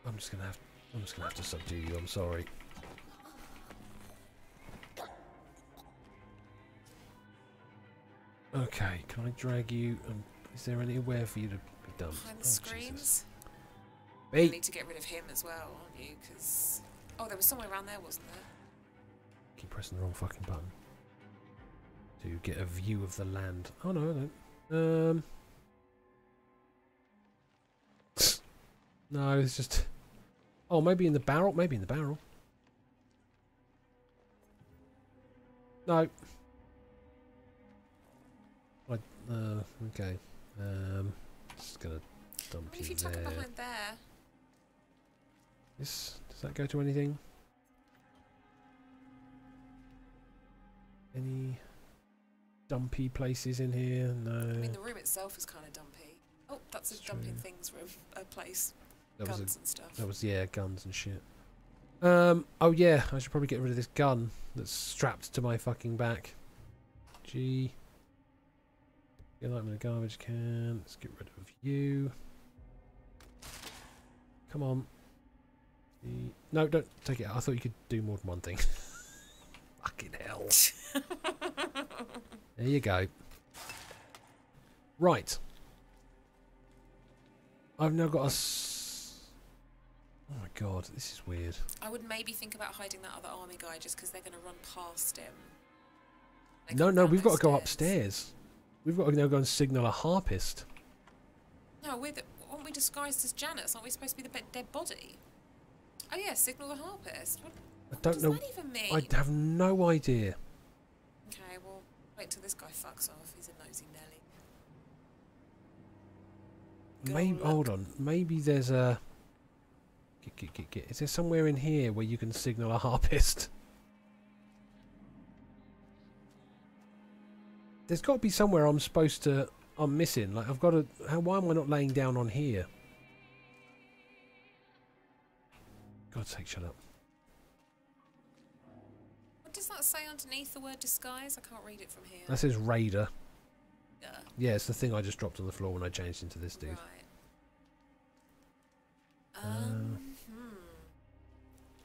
I'm just gonna have. I'm just gonna have to subdue you. I'm sorry. Okay, can I drag you? Um, is there anywhere for you to be dumped? Behind Oh, screens. Jesus. You need to get rid of him as well, aren't you? Because oh, there was somewhere around there, wasn't there? Keep pressing the wrong fucking button. To get a view of the land. Oh no, I don't. Um. No, it's just. Oh, maybe in the barrel. Maybe in the barrel. No. I, uh, okay. Um, just gonna dump What if you you tuck it behind there? This does that go to anything? Any dumpy places in here? No. I mean, the room itself is kind of dumpy. Oh, that's a dumping things room, a place. That was Guns a- and stuff. That was yeah, guns and shit. Um. Oh yeah, I should probably get rid of this gun that's strapped to my fucking back. G. Get that in the garbage can. Let's get rid of you. Come on. No, don't take it out. I thought you could do more than one thing. fucking hell. there you go. Right. I've now got a. S- oh my god, this is weird. I would maybe think about hiding that other army guy just because they're going to run past him. They No, no, we've got to go upstairs. We've got to now go and signal a harpist. No, we're the, aren't we disguised as Janice? Aren't we supposed to be the dead body? Oh yeah, signal the harpist. What, I don't does know. that even mean? I have no idea. Okay, well, wait till this guy fucks off. He's a nosy Nelly. Maybe hold on. Maybe there's a. Get, get, get, get. Is there somewhere in here where you can signal a harpist? There's got to be somewhere I'm supposed to. I'm missing. Like I've got to. How? Why am I not laying down on here? God's sake, shut up. What does that say underneath the word disguise? I can't read it from here. That says Raider. Yeah. Yeah, it's the thing I just dropped on the floor when I changed into this dude. Right. Uh, Um, hmm.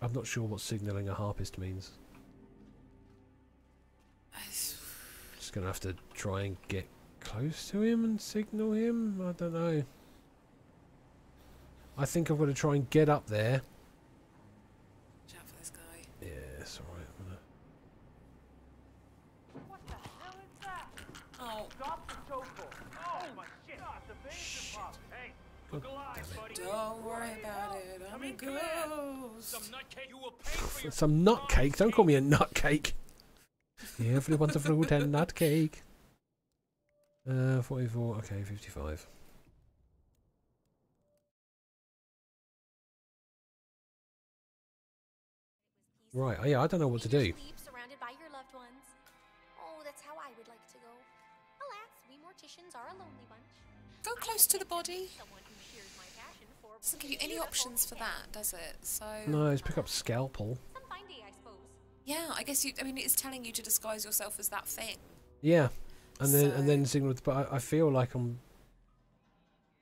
I'm not sure what signalling a harpist means. Just gonna have to try and get close to him and signal him. I don't know. I think I've got to try and get up there. Watch out for this guy. Yeah, it's alright. I'm gonna... Oh. Stop the total. Oh my shit. Oh, the base pop. Hey, God look alive, buddy. Don't worry about it. I'm a ghost. Some nutcase you will pay for Some nutcake. Don't call me a nutcake. Everyone's a fruit and nutcake. Uh, 44. Okay, 55. Right. Oh, yeah, I don't know what to do. Sleep surrounded by your loved ones. Oh, that's how I would like to go. Alas, we morticians are a lonely bunch. Go close to the body. Someone who shares my passion for Doesn't give you any options for that, does it? So. No, let's pick up scalpel. some fine I suppose. Yeah, I guess you. I mean, it's telling you to disguise yourself as that thing. Yeah, and then and then signal. But I, I feel like I'm.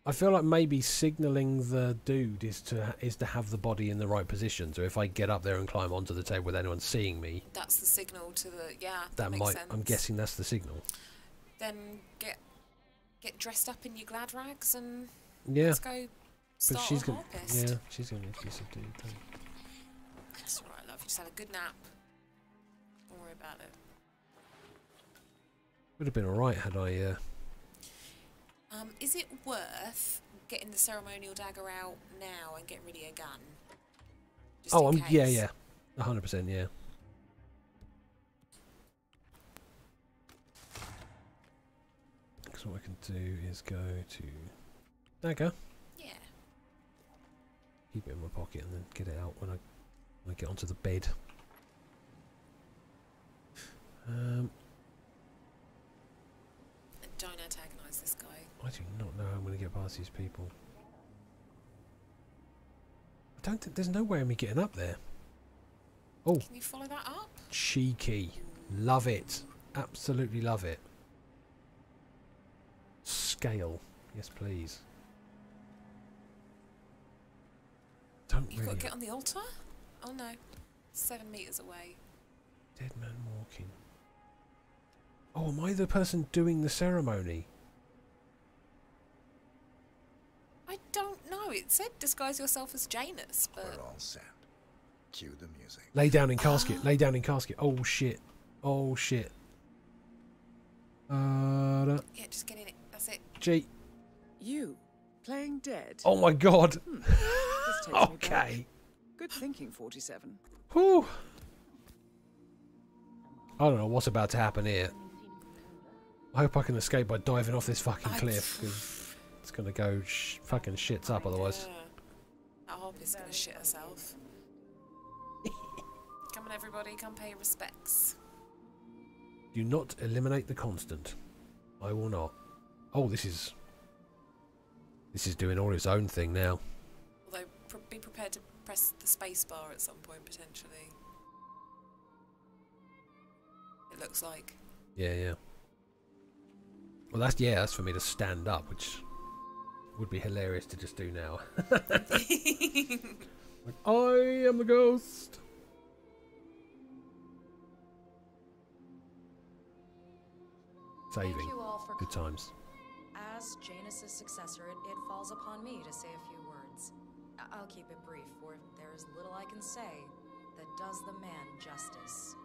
I feel like maybe signaling the dude is to is to have the body in the right position. So if I get up there and climb onto the table with anyone seeing me, That's the signal to the. Yeah. That, that makes might. Sense. I'm guessing that's the signal. Then get get dressed up in your glad rags and Yeah. let's go. But she's gonna. Yeah, she's gonna to be subdued. Then. That's all right, love. You just had a good nap. Don't worry about it. Would have been alright had I. Uh, Um, is it worth getting the ceremonial dagger out now and getting rid of your gun? Just oh, I'm yeah, yeah, hundred percent, yeah. So what I can do is go to dagger. Keep it in my pocket and then get it out when I when I get onto the bed. Um, don't antagonise this guy. I do not know how I'm going to get past these people. I don't think there's no way of me getting up there. Oh, Can you follow that up? cheeky. Love it. Absolutely love it. Scale. Yes, please. Don't You've got to get on the altar? Oh no. Seven metres away. Dead man walking. Oh, am I the person doing the ceremony? I don't know. It said disguise yourself as Janus, but. We're all set. Cue the music. Lay down in casket. Lay down in casket. Oh shit. Oh shit. Uh, Yeah, just get in it. That's it. G. You playing dead? Oh my god. Hmm. This takes me back. okay. Good thinking, 47. Whew. I don't know what's about to happen here. I hope I can escape by diving off this fucking cliff because it's gonna go sh- fucking shits up otherwise. Yeah. That harpy's gonna shit herself. come on, everybody, come pay respects. Do not eliminate the constant. I will not. Oh, this is this is doing all its own thing now. Although, pr- be prepared to press the space bar at some point potentially. It looks like. Yeah, yeah. Well, that's yeah, that's for me to stand up, which would be hilarious to just do now. Like, I am the ghost. Saving. you all for Good times. As Janus's successor, it, it falls upon me to say a few words. I'll keep it brief, for there is little I can say that does the man justice.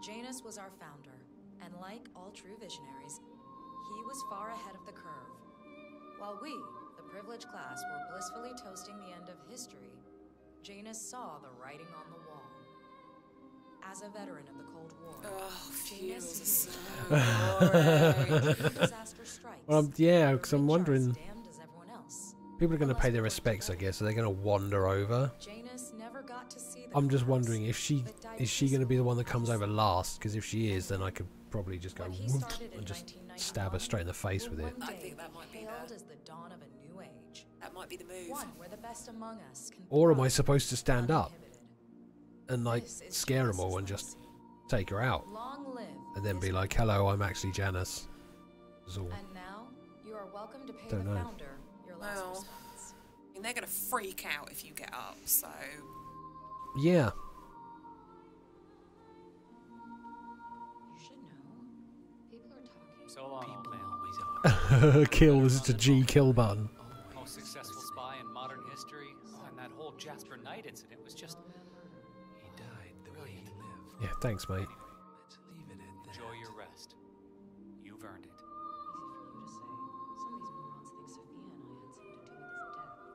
Janus was our founder, and like all true visionaries, he was far ahead of the curve. While we, the privileged class, were blissfully toasting the end of history, Janus saw the writing on the. As a veteran of the Cold War, Oh, Janus funerals are knew so when Well, yeah, because I'm wondering. damned as everyone else. People are going to pay their respects, I guess. Are they going to wander over? Janus never got to see the I'm just wondering if she is she going to be the one that comes over last? Because if she is, then I could probably just go whoop and just stab her straight in the face with it. I think that might be hailed the, as the dawn of a new age. that might be the move. One where the best among us Or am I supposed to stand up and like scare them all and just take her out, long live. and then be like, "Hello, I'm actually Janice." Is. And now you are welcome to pay Don't the know. founder your last Well, respects. I mean, they're gonna freak out if you get up. So Yeah. So long, old man. kill. This is a G kill button. Yeah, thanks, mate. Let's leave it at that. Enjoy your rest. You've earned it.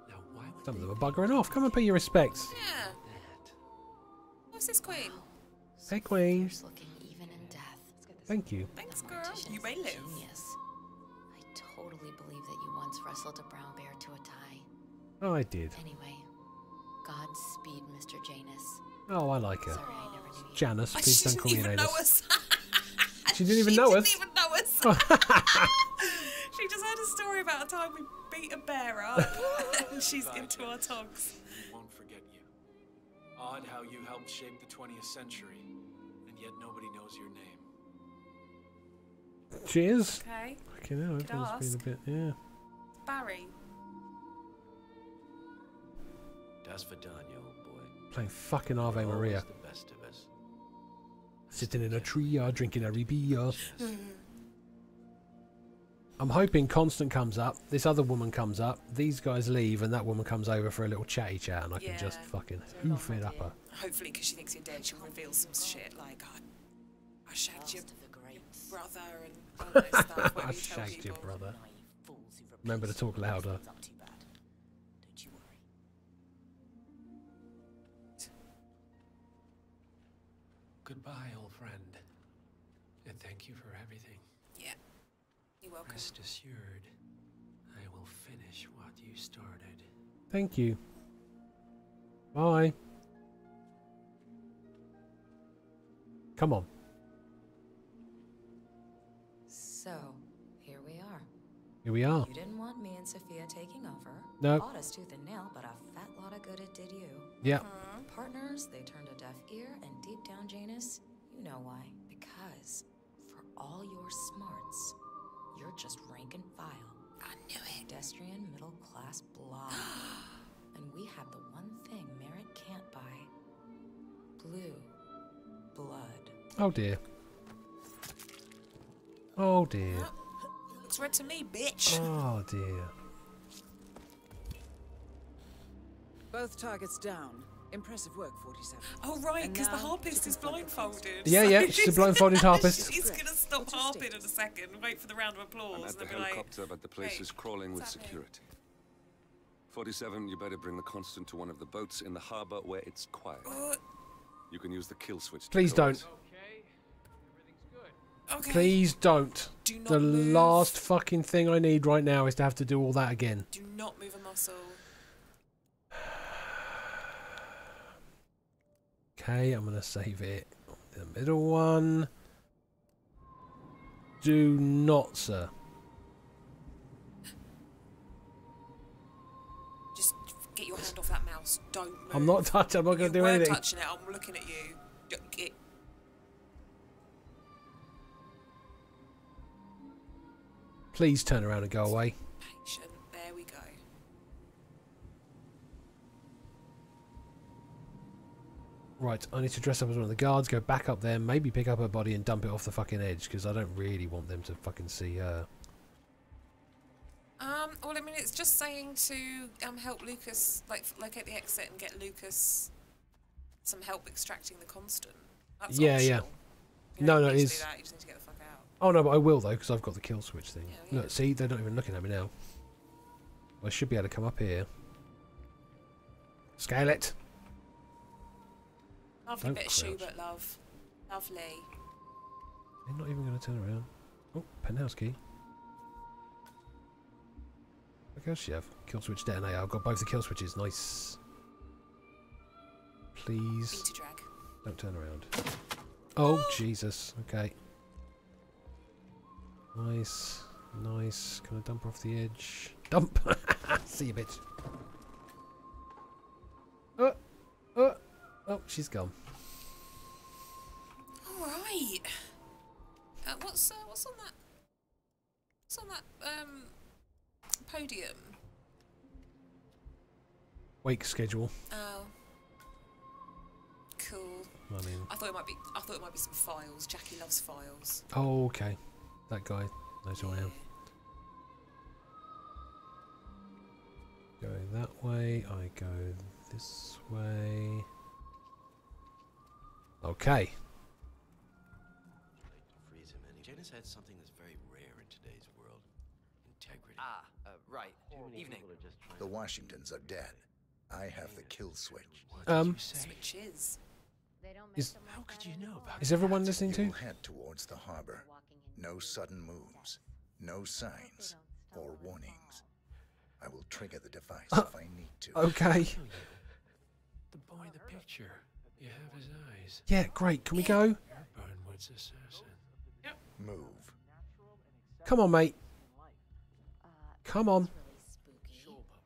Now, why would Some of them are buggering off. Come and pay your respects. yeah. What's this queen? Hey, Queen. looking even in death. Thank you. Thanks, girl. You may live. Genius. I totally believe that you once wrestled a brown bear to a tie. Oh, I did. Anyway, Godspeed, Mr. Janus. Oh, I like her. Sorry, I never knew you. Janice, Oh, please she don't didn't call me an even know anus. us. She didn't even she know didn't us. even know us. she just heard a story about a time we beat a bear up, and she's into our togs. We won't forget you. Odd how you helped shape the 20th century, and yet nobody knows your name. Cheers. Okay, Fucking hell, Could everyone's been a bit, yeah. Barry. Das Vidania, old boy. Playing fucking Ave Maria. the best of us. Sitting in a tree, uh, drinking a beer. Uh. Mm-hmm. I'm hoping Constant comes up, this other woman comes up, these guys leave, and that woman comes over for a little chatty chat, and I can just fucking hoof it up her. Uh. Hopefully, because she thinks you're dead, she'll reveal some shit like, I, I shagged you. Last the greats. brother and all that stuff. I whatever you shagged your brother. Remember to talk louder. Goodbye, old friend. And thank you for everything. Yeah. You're welcome. Rest assured, I will finish what you started. Thank you. Bye. Come on. So, here we are. Here we are. And Sophia taking over. Nope. Fought us tooth and nail, but a fat lot of good it did you. Yeah. Partners, they turned a deaf ear, and deep down, Janus, you know why. Because, for all your smarts, you're just rank and file. I knew it. Pedestrian middle class blob. and we have the one thing merit can't buy blue blood. Oh dear. Oh dear. Looks red to me, bitch. Oh dear. Both targets down. Impressive work, 47. Oh right, because the harpist is blindfolded. Yeah, so yeah, she's a blindfolded harpist. She's gonna stop harping in a second. Wait for the round of applause. I'm at and the then be like, helicopter, but the place "Hey, is crawling with what's happening?" security. 47, you better bring the constant to one of the boats in the harbor where it's quiet. Uh, You can use the kill switch. to Please kill it. Okay. Please don't. Do not the move. last fucking thing I need right now is to have to do all that again. Do not move a muscle. Okay, I'm gonna save it. The middle one. Do not, sir. Just get your hand off that mouse. Don't move. I'm not touching. I'm not gonna you do anything. touching it. I'm looking at you. Please turn around and go away. patient. There we go. Right, I need to dress up as one of the guards, go back up there, maybe pick up her body and dump it off the fucking edge because I don't really want them to fucking see her. Um. Well, I mean, it's just saying to um help Lucas, like locate the exit and get Lucas some help extracting the constant. That's yeah, yeah. optional. You No, no, it need to is. Oh no, but I will though because I've got the kill switch thing. Oh, yeah. Look, see, they're not even looking at me now. I should be able to come up here. Scale it. Lovely Don't bit of crouch. Schubert, love. Lovely. They're not even going to turn around. Oh, penthouse key. What else do you have? Kill switch detonator. I've got both the kill switches. Nice. Please. Don't turn around. Oh, Jesus. Okay. Nice. Nice. Can I dump her off the edge? Dump! See you, bitch. Oh, oh, oh, she's gone. All right. Uh, what's uh, what's on that? What's on that um podium? Wake schedule. Oh. Cool. I mean, I thought it might be. I thought it might be some files. Jackie loves files. oh, okay. That guy knows who I am. Going that way, I go this way. Okay. Freeze him any. Janus had something that's very rare in today's world. Integrity. Ah, uh, right. Evening. The Washingtons are dead. I have the kill switch. Um, Switches. Is, How could you know about is everyone listening to? will head towards the harbor. No sudden moves, no signs or warnings. I will trigger the device if I need to. Uh, okay. The boy in the picture. You have his eyes. Yeah, great. Can we go? You're Burnwood's assassin. Move. Come on, mate. Come on.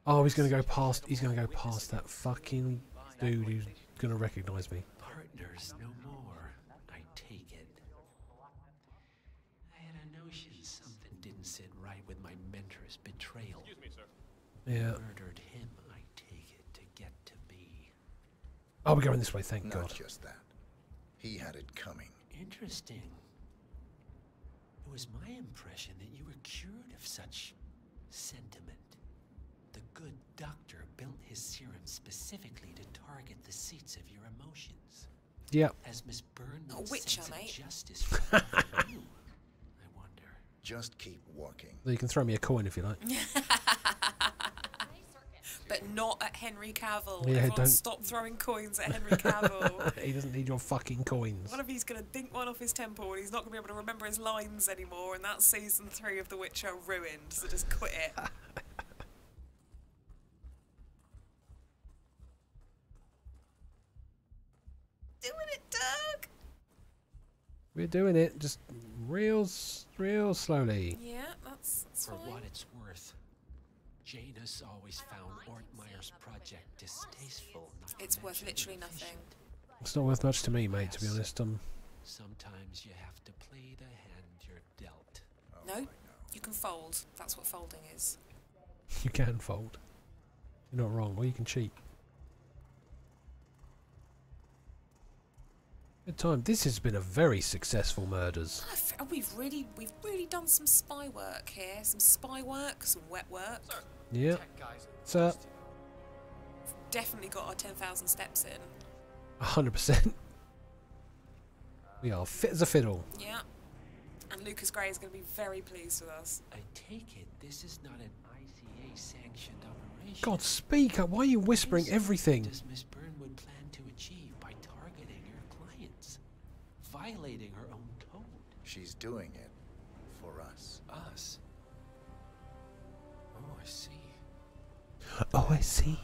Oh, he's going to go past. He's going to go past that fucking dude who's going to recognise me. Partners no more. I take it. I had a notion something didn't sit right with my mentor's betrayal. Excuse me, sir. Yeah. Murdered him, I take it, to get to me. Oh, we're going this way. Thank Not God. just that. He had it coming. Interesting. It was my impression that you were cured of such sentiment. The good doctor built his serum specifically to target the seats of your emotions. Yep. As Miss Byrne Not a would witcher, sense of mate. justice from you. just keep walking. You can throw me a coin if you like. but not at Henry Cavill. Yeah, Everyone don't- stop throwing coins at Henry Cavill. he doesn't need your fucking coins. What if he's going to dink one off his temple and he's not going to be able to remember his lines anymore and that's season three of The Witcher ruined, so just quit it. Doing it, Doug! We're doing it, just real, real slowly. Yeah, that's, that's For fine. what it's worth, Janus always found Ortmeyer's project distasteful. It's worth literally nothing. It's not worth much to me, mate. To be honest, um, Sometimes you have to play the hand you're dealt. No, you can fold. That's what folding is. you can fold. You're not wrong, or you can cheat. Good time. This has been a very successful murders. We've really, we've really done some spy work here. Some spy work, some wet work. Yeah. So, Definitely got our 10,000 steps in. hundred percent. We are fit as a fiddle. Yeah. And Lucas Grey is going to be very pleased with us. I take it this is not an ICA sanctioned operation. God, speak up. Why are you whispering everything? Does Miss Burnwood plan to achieve by targeting her clients? Violating her own code? She's doing it Oh, I see.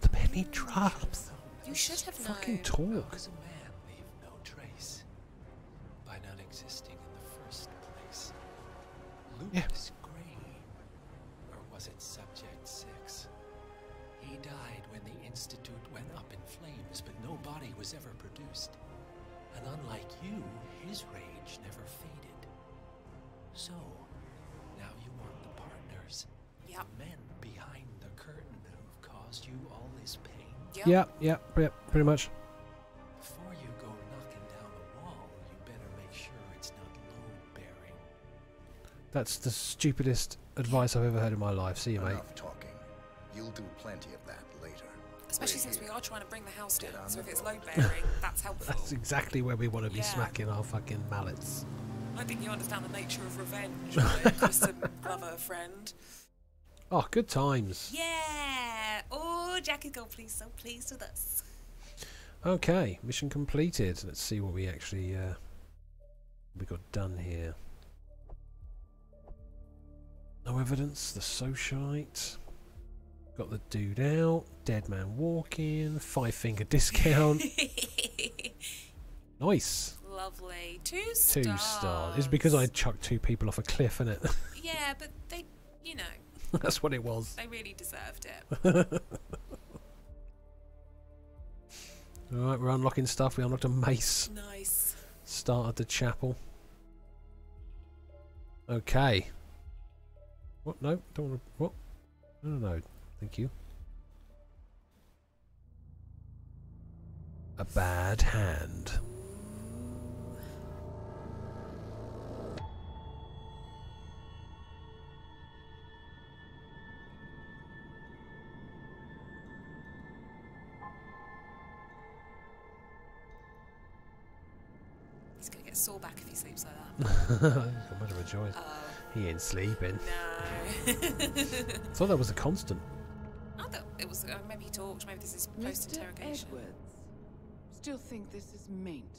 The penny drops. You should have known. Fucking talk. Does a man leave no trace by not existing in the first place? Lucas Grey, or was it Subject Six? He died when the Institute went up in flames, but no body was ever produced. And unlike you, his rage never faded. So, now you want the partners, Yep. the men caused you all this pain. Yep. Yeah, yeah, yeah, pretty much. Before you go knocking down the wall, you better make sure it's not load bearing. That's the stupidest advice I've ever heard in my life. See you, mate. Enough talking. You'll do plenty of that later. Especially We're since we are trying to bring the house down, so if it's load bearing, that's helpful. That's exactly where we want to be Yeah. smacking our fucking mallets. I think you understand the nature of revenge, right? Kristen Glover, friend. Oh, good times. Yeah! Oh, Jackie Goldfleece so pleased with us. Okay, mission completed. Let's see what we actually uh, we got done here. No evidence. The socialite. Got the dude out. Dead man walking. Five finger discount. nice. Lovely. Two stars. Two stars. It's because I chucked two people off a cliff, isn't it? Yeah, but they, you know, That's what it was. they really deserved it. Alright, we're unlocking stuff. We unlocked a mace. Nice. Started the chapel. Okay. What? No, don't want to. What? No, no, no. Thank you. A bad hand. Get sore back if he sleeps like that. Got much of a choice. Oh. He ain't sleeping. No. Thought that was a constant. I thought it was. Uh, maybe he talked. Maybe this is post-interrogation. Edwards, still think this is maintenance?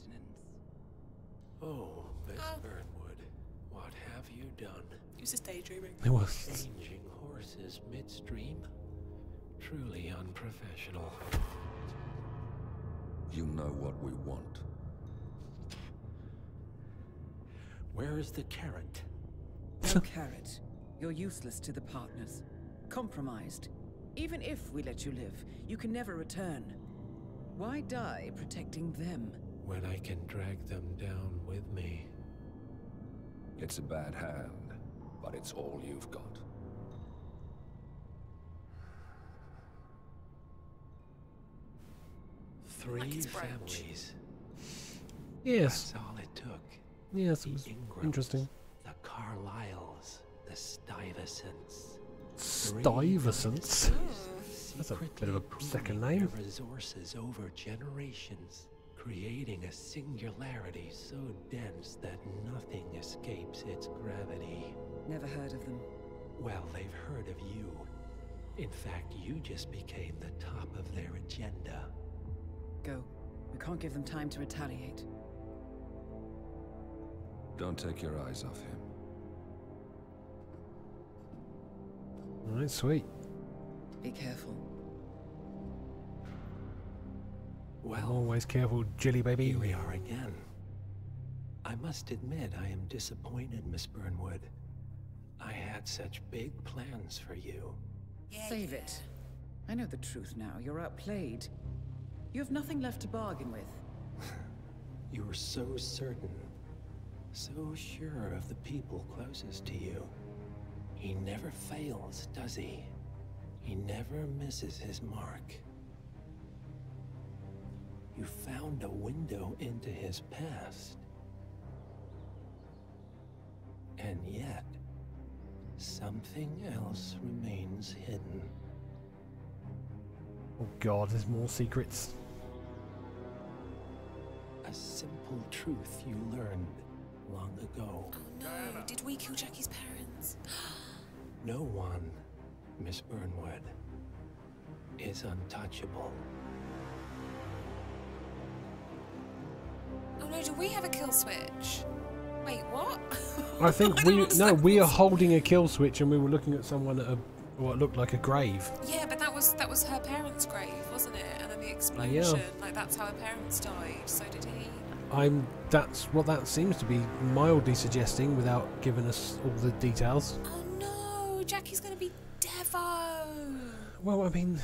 Oh, Miss Oh. Burnwood, what have you done? He was just daydreaming. It was. Changing horses midstream? Truly unprofessional. You know what we want. Where is the carrot? No carrot. You're useless to the partners. Compromised. Even if we let you live, you can never return. Why die protecting them? When I can drag them down with me. It's a bad hand, but it's all you've got. Three Like families. Yes. That's all it took. Yes, it was Ingrams, interesting. The Carlisles, the Stuyvesants. Stuyvesants? That's a secretly bit of a second pooling name. Resources over generations, creating a singularity so dense that nothing escapes its gravity. Never heard of them. Well, they've heard of you. In fact, you just became the top of their agenda. Go. We can't give them time to retaliate. Don't take your eyes off him. Alright, sweet. Be careful. Well, always careful, Jilly baby. Here we are again. I must admit, I am disappointed, Miss Burnwood. I had such big plans for you. Save it. I know the truth now. You're outplayed. You have nothing left to bargain with. You were so certain, so sure of the people closest to you. He never fails, does he? He never misses his mark. You found a window into his past. And yet, something else remains hidden. Oh god, there's more secrets. A simple truth you learned long ago. Oh No, did we kill Jackie's parents? No one, Miss Burnwood, is untouchable. Oh no, do we have a kill switch? Wait, what? I think we no, we are holding a kill switch and we were looking at someone at a what looked like a grave. yeah, but that was that was her parents' grave, wasn't it? And then the explosion, like that's how her parents died. So did he? I'm that's what that seems to be mildly suggesting without giving us all the details. Oh no, Jackie's gonna be Devo. Well, I mean,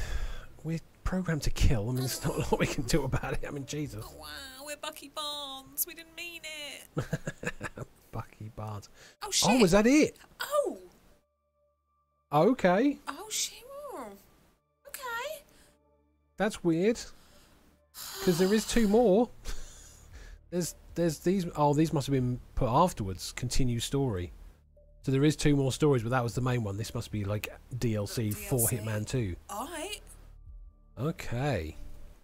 we're programmed to kill. I mean, there's not a lot we can do about it. I mean, Jesus. Oh, Wow, we're Bucky Barnes. We didn't mean it. Bucky Barnes. Oh, oh shit. Oh, was that it? Oh. Okay, Oh shit. Oh. Okay. that's weird. Because there is two more. There's there's these. Oh, these must have been put afterwards. Continue story. So there is two more stories, but that was the main one. This must be like DLC, for Hitman 2. All right. Okay.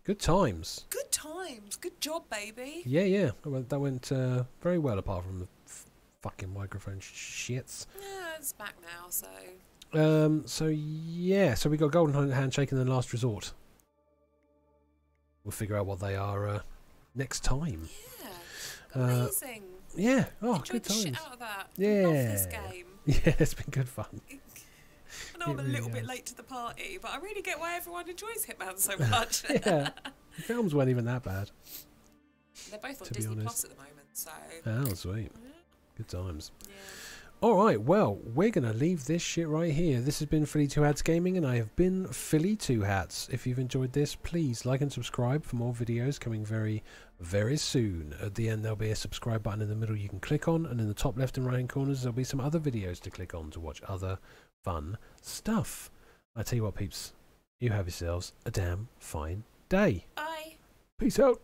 Good times. Good times. Good job, baby. Yeah, yeah. That went, uh, very well, apart from the f- fucking microphone sh- shits. Yeah, it's back now, so. Um. So yeah. So we got Golden Hand- Handshake and then Last Resort. We'll figure out what they are uh, next time. Yeah. Uh, Amazing. yeah. Oh, Enjoyed good times. out of that. Yeah. Love this game. Yeah, it's been good fun. I know I'm It a little bit late to the party, but I really get why everyone enjoys Hitman so much. yeah. The films weren't even that bad. They're both on Disney. Plus at the moment, so. Oh, sweet. Good times. All right, well, we're going to leave this shit right here. This has been Philly Two Hats Gaming, and I have been Philly Two Hats. If you've enjoyed this, please like and subscribe for more videos coming very, very soon. At the end, there'll be a subscribe button in the middle you can click on, and in the top left and right hand corners, there'll be some other videos to click on to watch other fun stuff. I tell you what, peeps, you have yourselves a damn fine day. Bye. Peace out.